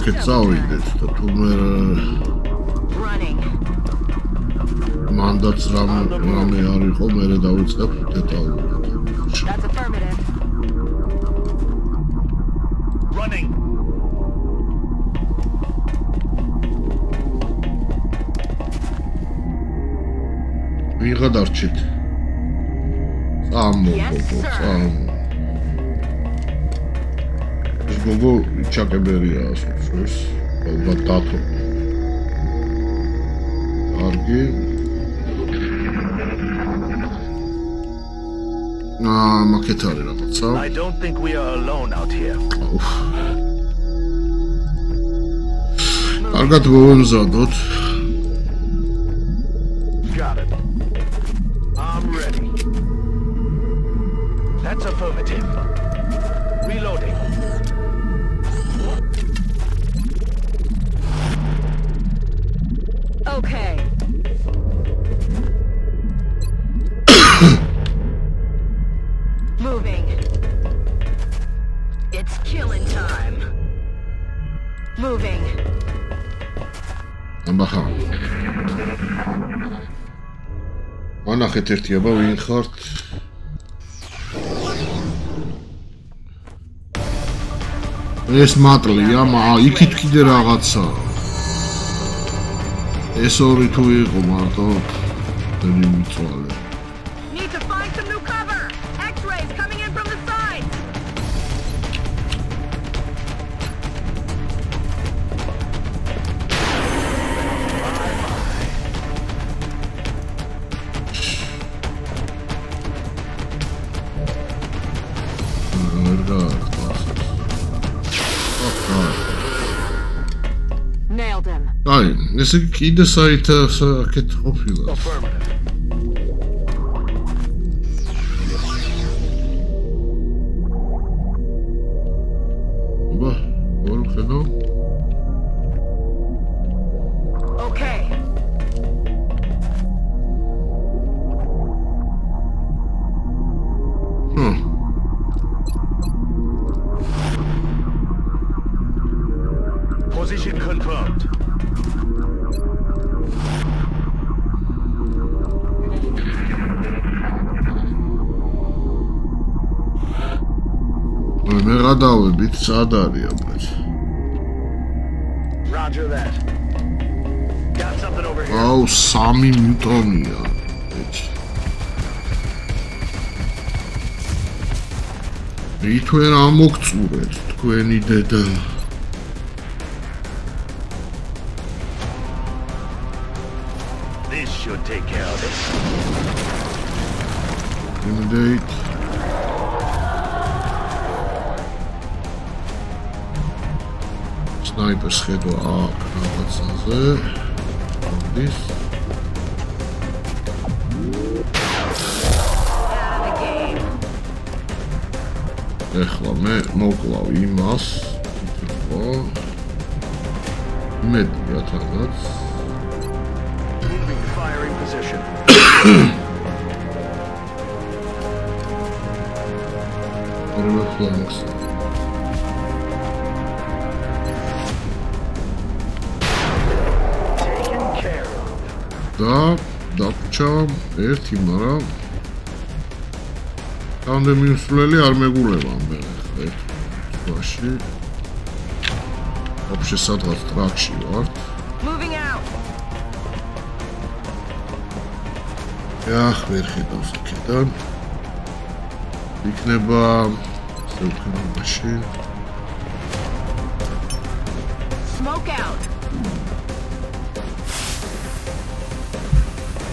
აქეთ წავიდეთ და თუ მე მანდაც რამე რამე არ იყო მე დავიწყებ დეტალურად That's affirmative. Running. ვიღა დარჩით წამო წამო გოგო ჩაკებერია ასოს ალბათ დათო კარგი აა მაკეთ არის რაღაცა I don't think we are alone out here. კარგად მოვემზადოთ Got it. I'm ready. That's affirmative. Reloading. Okay. Moving. It's killing time. Moving. ამბახა ანახეთ ერთიაბა ვინ ხართ ეს მატლია მა იქით კიდე რაღაცა ეს ორი თუ იყო მარტო დენი მიწვალე იგი კიდე საით საკეთ ყოფილა რითვენ ამოგწურეთ თქვენი დედა This should take care of it. იმდეით სნაიპერს ხედვა აქ რაღაცაზე ის Out of მე მოკლავ იმას ხო მედია თანდაც ორივე of. და დაგჭა ერთი მაგრამ თანდე მიუსვლელი არ მეგულება მე ხა ერთ თვაში вообще სადღაც ტრაქში ვარ Moving out. ях ვერ ხედავს იქიდან იქნება სეუფინობაში Smoke out.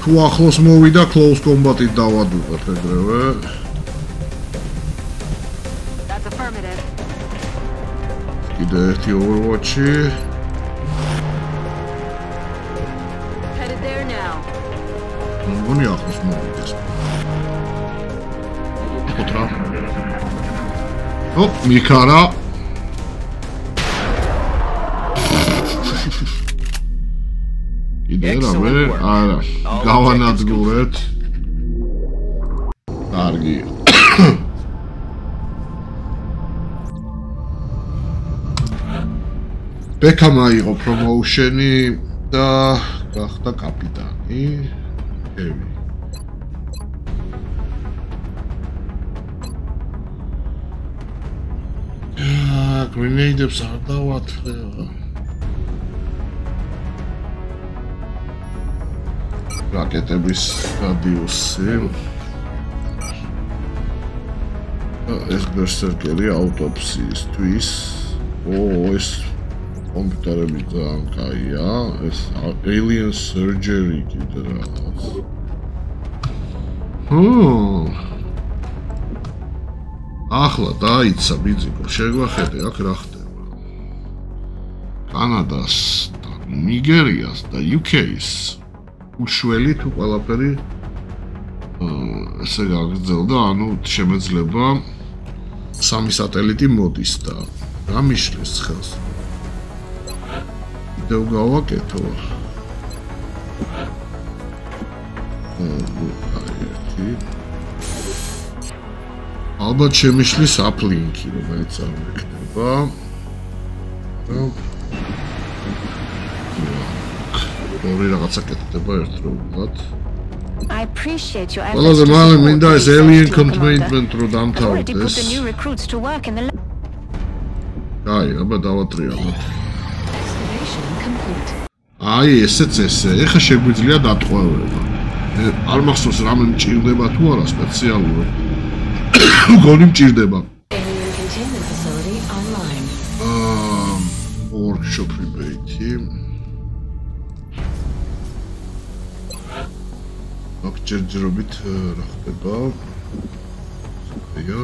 თუ ახლოს მოვიდა close combat-ით დავადუღებ ეგრევე კიდე ერთი overwatch-ი Headed there now. მგონი ახლოს მოვიდეს ნახოთ რა. ო, მიქარა. იდეა რა, არა. გავანადგურეთ. ბექამ აიღო პრომოუშენი და გახდა კაპიტანი. ევი. აა, გრინეიდებს არ დავათხრა. რაკეტების რადიუსი. ეს ბერსერკერი აუტოფსიისთვის. ო, ეს კომპიუტერები ძალიან კაია, ეს alien surgery კიდე რაღაც. ჰმ. ახლა დაიცა ბიძიკო, შეგვახედე აქ რა ხდება. კანადას და ნიგერიას და UK-ს უშველი თუ ყველაფერი ესე გაგრძელდა, ანუ შემეძლება სამი სატელიტი მოდის და რა მიშლის ხელს? კიდევ გავაკეთო. ალბათ შემიშლის აპლინკი, რომელიც არ მეკნება. ორი რაღაცა კეთდება ერთდროულად. I appreciate your efforts. ყველაზე მალე მინდა ეს alien containment რო დამთავრდეს. აი, აბა დავატრიალოთ. აი ესეც ესე, ეხა შეგვიძლია დატყვევება. არ მახსოვს რამე მჭირდება თუ არა სპეციალურად. გონი მჭირდება. აა workshop rebate. აქ ჯერჯერობით რა ხდება? აიო.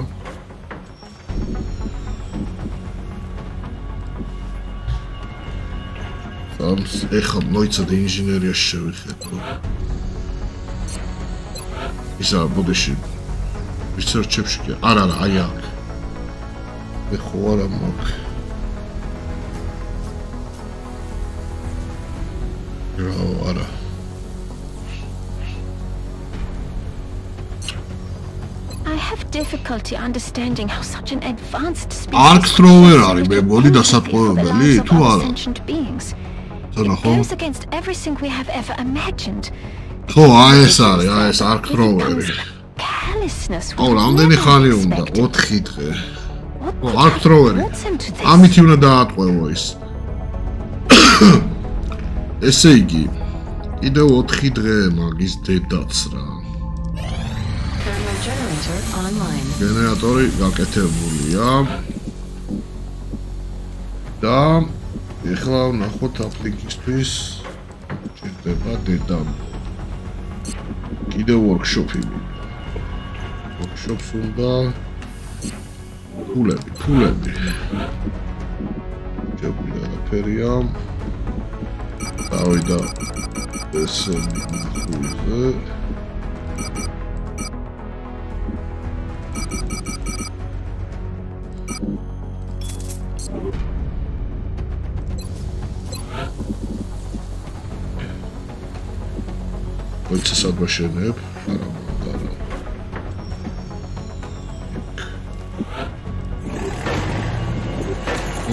ამს ეხა მოიცადე ინჟინერიაში შევიხედო. ისა ბოდიში რისერჩებში კი არა არა აი აქ. მე ხო არა მოგ. რა არა. I have difficulty understanding how such an advanced species Arc thrower არის მე მოდი დასატყუებელი თუ არა? It goes against everything we have ever imagined. ხო, აი ეს არის, აი ეს thrower-ი. ო, რამდენი ხანი უნდა? 4 დღე. ო, thrower-ი. ამით უნდა დაატყვევო ის. ესე იგი, კიდევ 4 დღე მაგის დედაც რა. გენერატორი გაკეთებულია. და ეხლა ვნახოთ აპლიკისთვის ჭირდება დედამ. კიდე ვორქშოპი ვორქშოპს უნდა ფულები ფულები. ჯებული არაფერია. დავიდა ეს ნახულზე ვაშენებ არა არა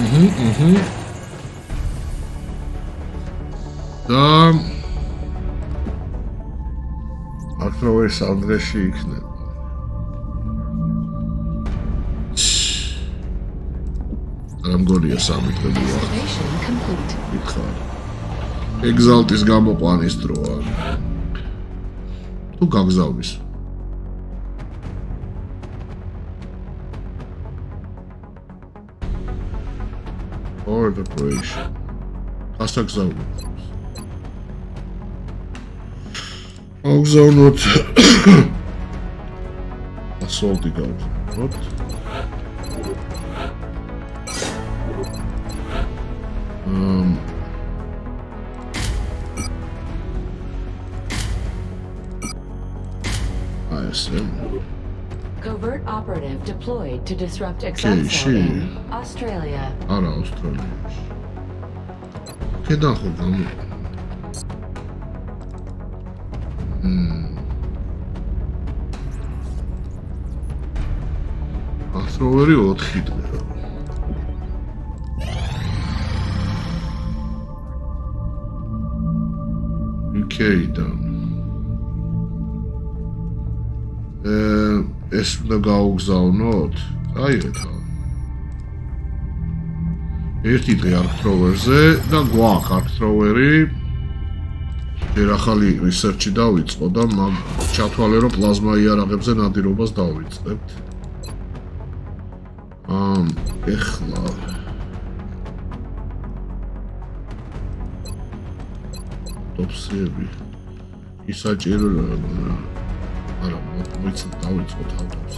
აჰა აჰა და აკროვე სანდრეში იქნება. რამგორია სამი დღე ვიხარ ეგზალტის გამოყვანის დროა თუ გაგზავნის the operation გასაგზავნოთ გაგზავნოთ ასოლტი გავზავნოთ um ესე. Covert operative deployed to disrupt Excelsior in Australia. არა, ავსტრალიაში. კედა ხო გამო. მმ. ავსტრალიური 4 დღე. UK-დან. ეს უნდა გაუგზავნოთ? აი ეთა. ერთი დღე არქტროვერზე და გვაქვს არქტროვერი. ჯერ ახალი რისერჩი დავიწყო და მაგ ჩათვალე რომ პლაზმა იარაღებზე ნადირობას დავიწყებთ. ამ ეხლა ტოპსები ისაჭირო არა მოიც დავიწყოთ ავტოს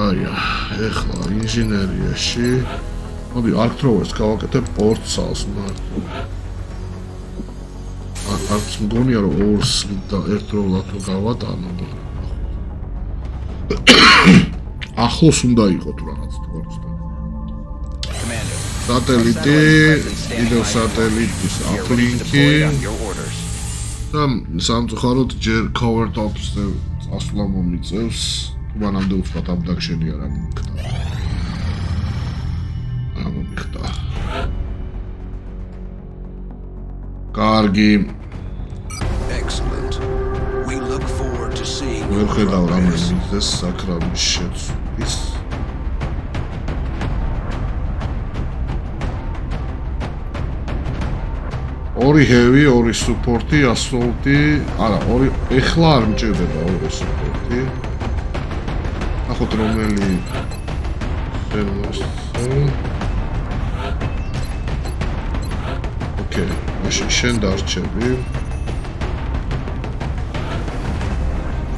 აი ეხლა ინჟინერიაში. მოდი არქტროვერს გავაკეთებ პორტსალს მარტო არც მგონია რომ ორს და ერთდროულად გავატანო ახლოს უნდა იყოს რაღაც თორს სატელიტი, ვიდეო სატელიტის აპლინკი. და სამწუხაროდ ჯერ cover top-ზე წასვლა მომიწევს, მანამდე უცხოთ აბდაქშენი არ ამიქნა. ამიქნა. კარგი. Excellent. We look forward to seeing ვერ ხედავ რამე საკრავის შეცვლის. ორი heavy, ორი support-ი, assault-ი, არა, ორი ეხლა არ მჭირდება ორი support-ი. ახოთ რომელი ოკეი, მაშინ შენ დარჩები.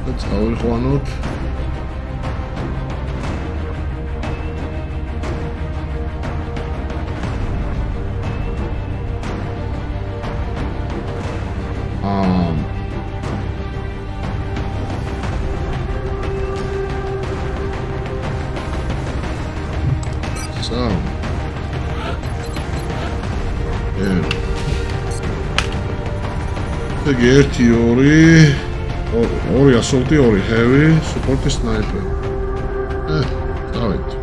და წავიყვანოთ. ერთი ორი ორი ასოლტი ორი ჰევი სუპორტი სნაიპერი ე დავით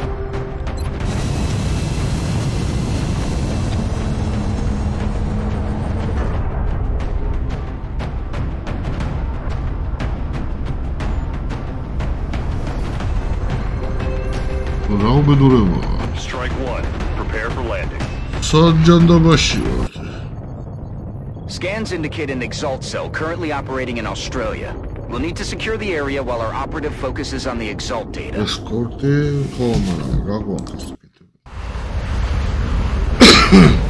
რაუბედურება strike 1 prepare for landing. საჯანდაბაში ვარ Scans indicate an Exalt cell currently operating in Australia. We'll need to secure the area while our operative focuses on the Exalt data. Escorte,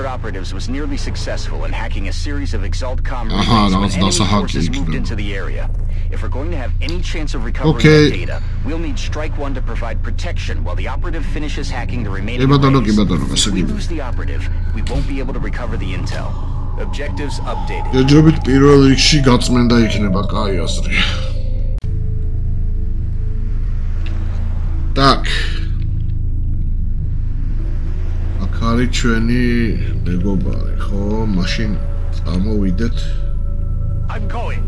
გაგვაქვს. operatives was nearly successful in hacking a series of Exalt com relays when enemy forces moved into the area. If we're going to have any chance of recovering okay. that data, we'll need Strike 1 to provide protection while the operative finishes hacking the remaining relays. If we lose the operative, we won't be able to recover the intel. Objectives updated. ჯერჯერობით პირველ რიგში გაწმენდა იქნება კაი აზრი. არის ჩვენი მეგობარი, ხო? მაშინ წამოვიდეთ. I'm going.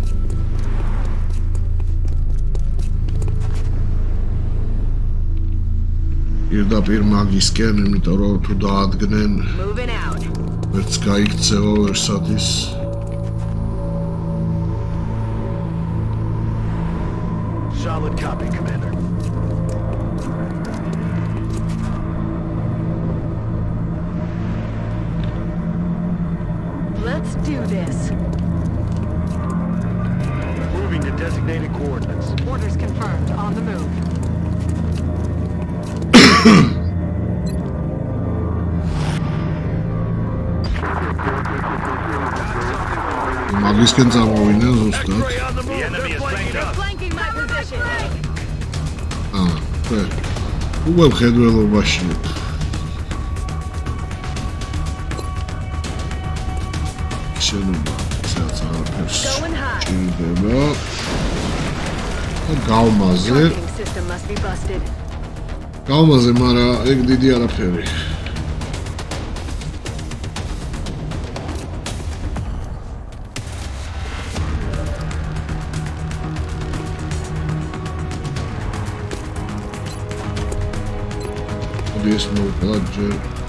პირდაპირ მაგისკენ, იმიტომ რომ თუ დაადგნენ ვერც გაიქცევა ვერსადის Solid copy, Commander. Do this. Moving to designated coordinates. Orders confirmed. On the move. მაგისკენ წამოვიდნენ ზუსტად. აა, ხე. უგებ ხედველობაში. გავმაზე გავმაზე მაგრამ ეგ დიდი არაფერი this no budget.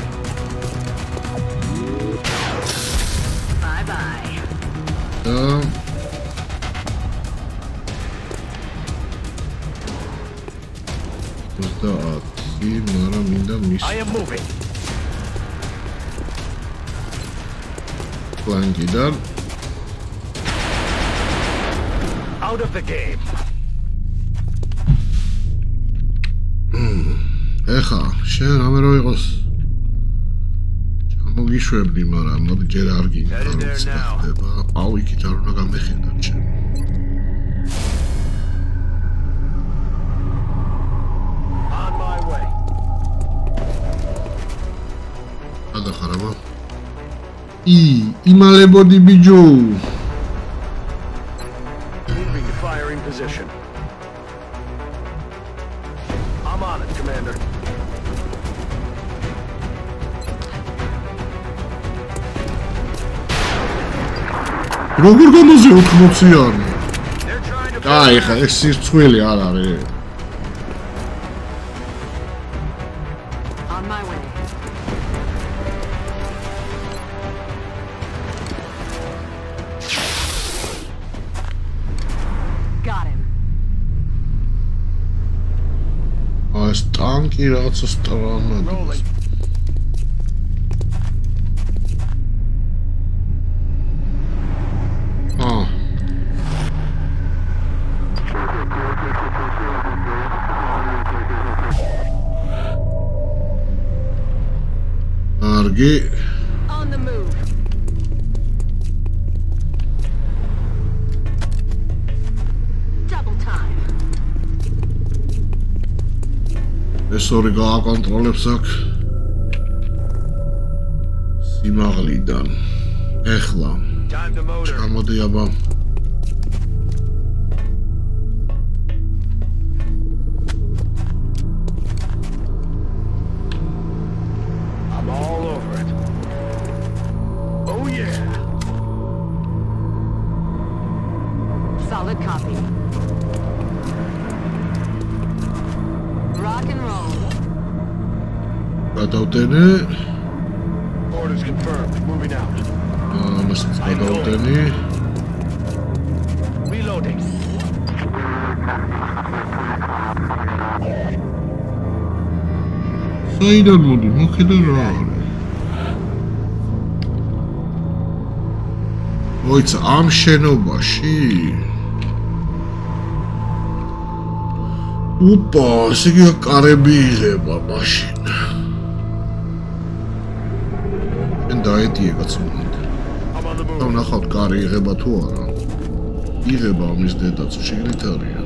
ჩამოგიშვებდი მაგრამ მოდი ჯერ არ გიქნება აუ იქით არ უნდა გამეხედა შენ ადა ხარაბა ი იმალებოდი ბიჯუ როგორ გამოზე 80-იანი? აი, ხა ეს სირცხვილი არ არის. ეს ტანკი რაღაცა სტრანად. კარგი. On the move. Double time. ეს ორი გააკონტროლებს აქ. სიმაღლიდან. ეხლა. ჩამოდი orders confirmed. Moving out. ამას გადავდენი reloading. საიდან მოდი? მოხედა რა არის? ოიც ამ შენობაში. უპა, ესე იგი კარები იღება მაშინ. დაეტიე კაცმონად. და ნახავთ კარი იღება თუ არა. იღება ამის დედაც შეგრით არია.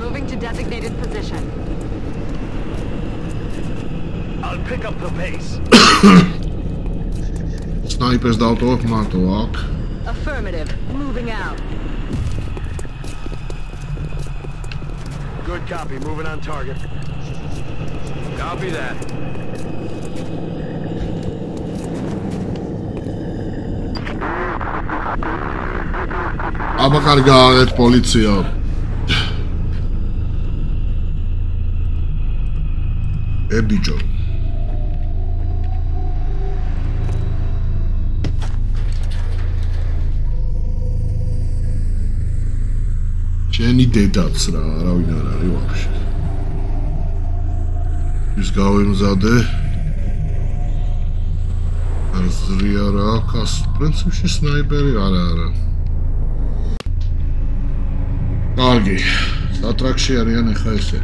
Moving to designated position. I'll pick up the pace. Snipers დავტოვებ მარტო აქ. Affirmative. Moving out. Good copy. Moving on target. Copy that. აბა კარგა ეს პოლიცია ე ბიჭო ჩენი დედაც რა რა ვინ არ არის ვაფშე? ის გავემზადე. არ ზრია რა კას პრინციპში სნაიპერი არა არა კარგი. სატრაქში არიან ახლა ესე.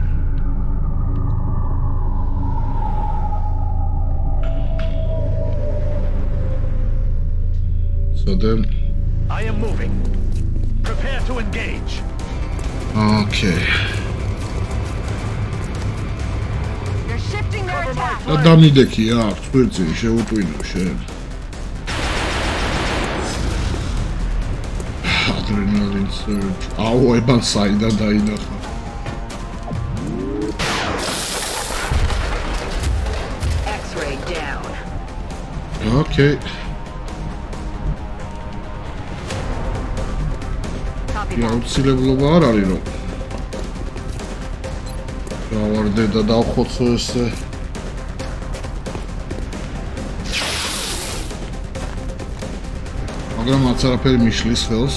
So then I am moving. Prepare to engage. Okay. You're shifting their attack. და დამიდექი აქ, წვირწი შეუტვინო შენ. Surge. აუ, ებან საიდან დაინახა. Okay. Copy აუცილებლობა არ არის რომ გავარდე და დავხოცო ესე მაგრამ არც არაფერი მიშლის ხელს.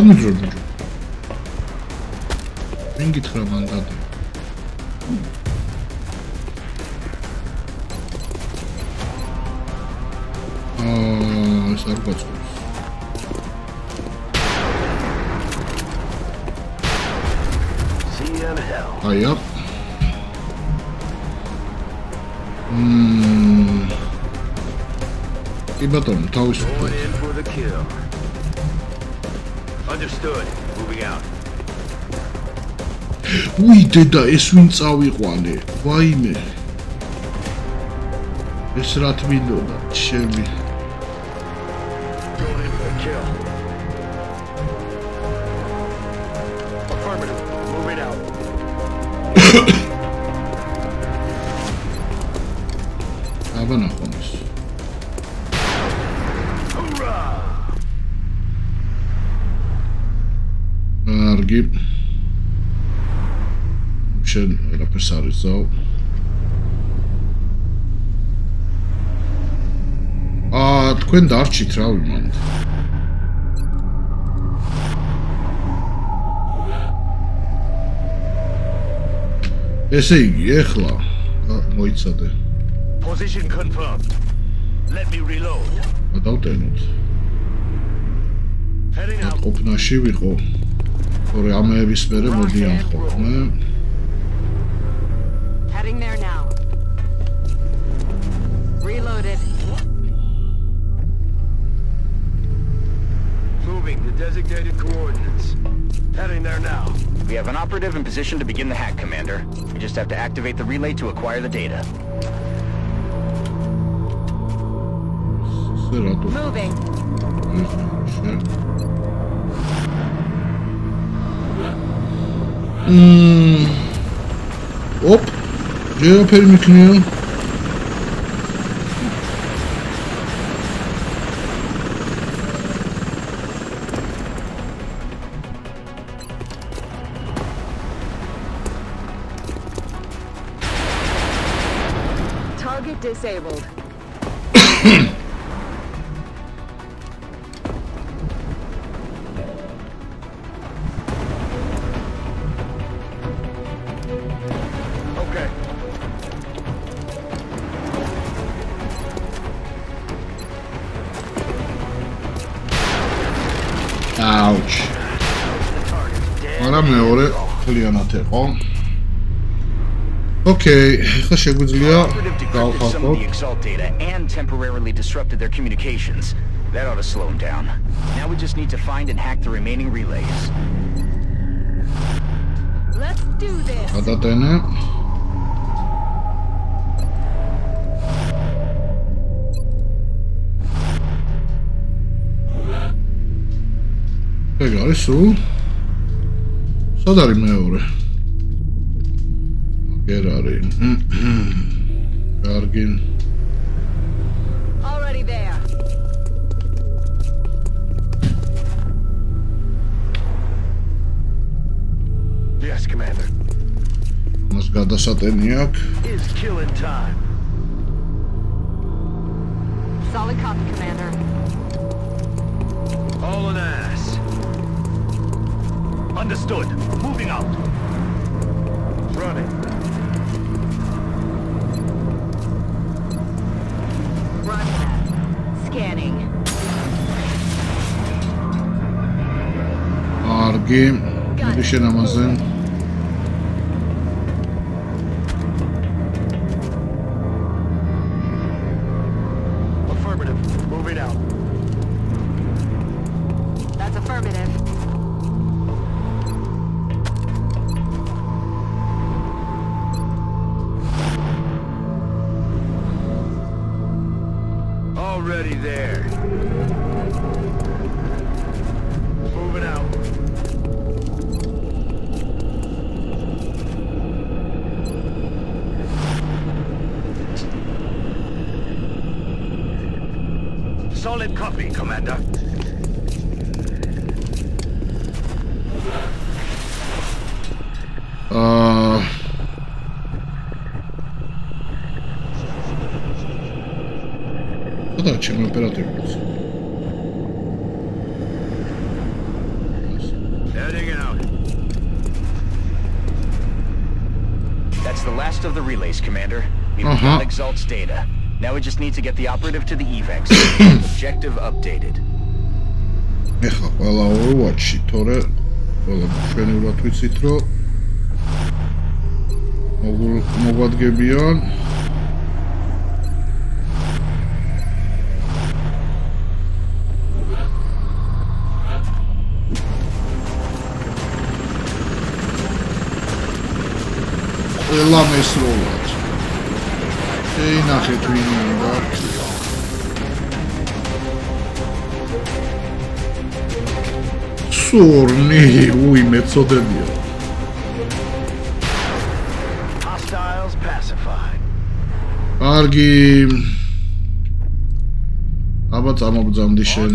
სამუდრო. ვინ გითხრა უი დედა, ეს ვინ წავიყვანე? ვაიმე. ეს რა თმინდოდა? ჩემი. თქვენ დარჩით რა ვიმან ესე იგი ეხლა მოიცადე? Position confirmed. Let me reload. დავტენოთ ყოფნაში ვიყო ორი ამეების მერე მოდიან ხოლმე position to begin the hack, Commander. We just have to activate the relay to acquire the data. Moving. Hmm. Hop. Cevap elimikiniyor. Okay, Geschichtslier. Operative some of the Exalt data and temporarily disrupted their communications. That ought to slow them down. Now we just need to find and hack the remaining relays. Let's do this. Got it. Pegar. Só. Get out of here. Bergen. Already there. Yes, Commander. Μας. Is killing time. Solid copy, Commander. All an ass. Understood. Moving out. Scanning. კარგი. მე შენამაზე. ხოდათ შენ ოპერატორებს That's the last of the relays, Commander. We've uh -huh. Exalt's data. Now we just need to get the operative to the EVEX. Objective updated. ეხლა ყველა overwatch-ში, თორე ყველა ჩვენურად ვიცით, რომ მოგვადგებიან ყველა მესროლად. შეინახეთ ვინ უნდა. სორნი, უი მეწოდებია. Hostiles pacified. კარგი. აბა წამოგძამდი შენ.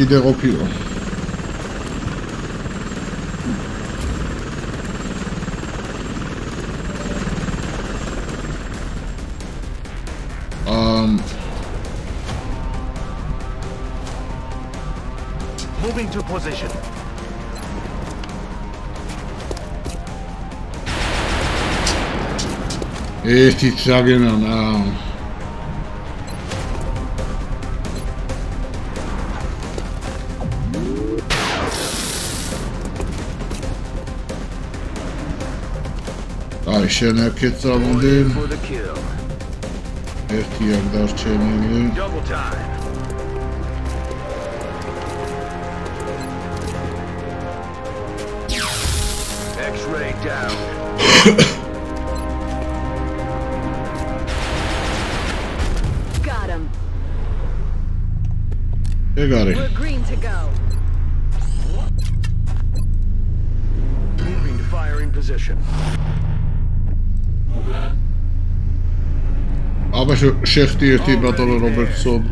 მოჩანს კიდე ყოფილა. Um moving to position. ერთი წაგენა now. შენ აქეთ წამოდი. ერთი აქ დარჩენილი. X-ray down. Got him. ეგარი. We're green to go. Moving to firing position. აბა შეხტი ერთი ბატონო რობერტსონ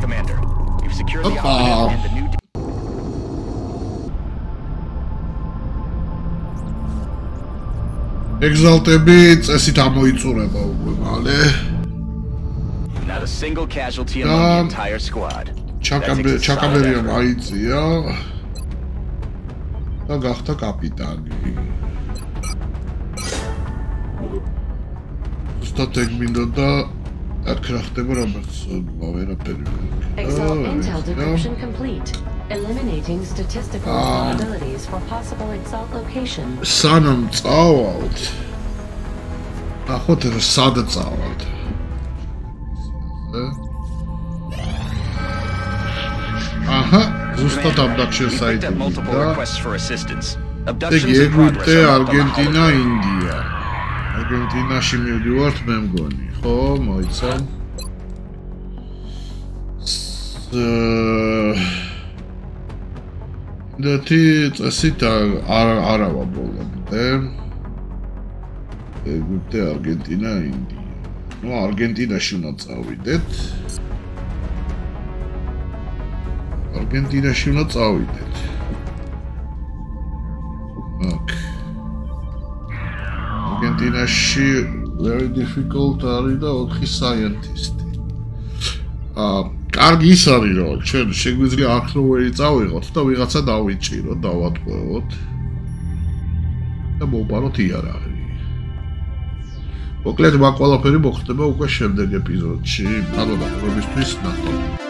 Commander, we've secured the operative and the new ეგზალტები წესით ამოიწურება უკვე მალე. Not a single casualty among the entire squad. ჩაკაბე ჩაკაბერია მაიწია და გახდა კაპიტანი ზუსტად ეგ მინდოდა აქ რა ხდება რობერტს ვერაფერი Excel intel decryption complete. Eliminating statistical probabilities for possible exalt location. სანამ წავალთ. ახოთ რა სად წავალთ. აჰა, ზუსტად ამ დარჩენ საიტები და იგი ეგვიპტე, არგენტინა, ინდია. არგენტინაში მივდივართ მე მგონი, ხო, მოიცავ. დათი წესით არ არავა ბოლომდე. ეგვიპტე, არგენტინა, ინდია. ну, არგენტინაში უნდა წავიდეთ. არგენტინაში უნდა წავიდეთ. აკ არგენტინაში very difficult არის და 4 scientist ა კარგი ის არის რომ ჩვენ შეგვიძლია ახლოვერი წავიღოთ და ვიღაცა დავიჭიროთ დავატყვევოთ და მოვბაროთ იარაღი მოკლედ მაგ ყველაფერი მოხდება უკვე შემდეგ ეპიზოდში. ანუ და ყოველთვის ნახავთ.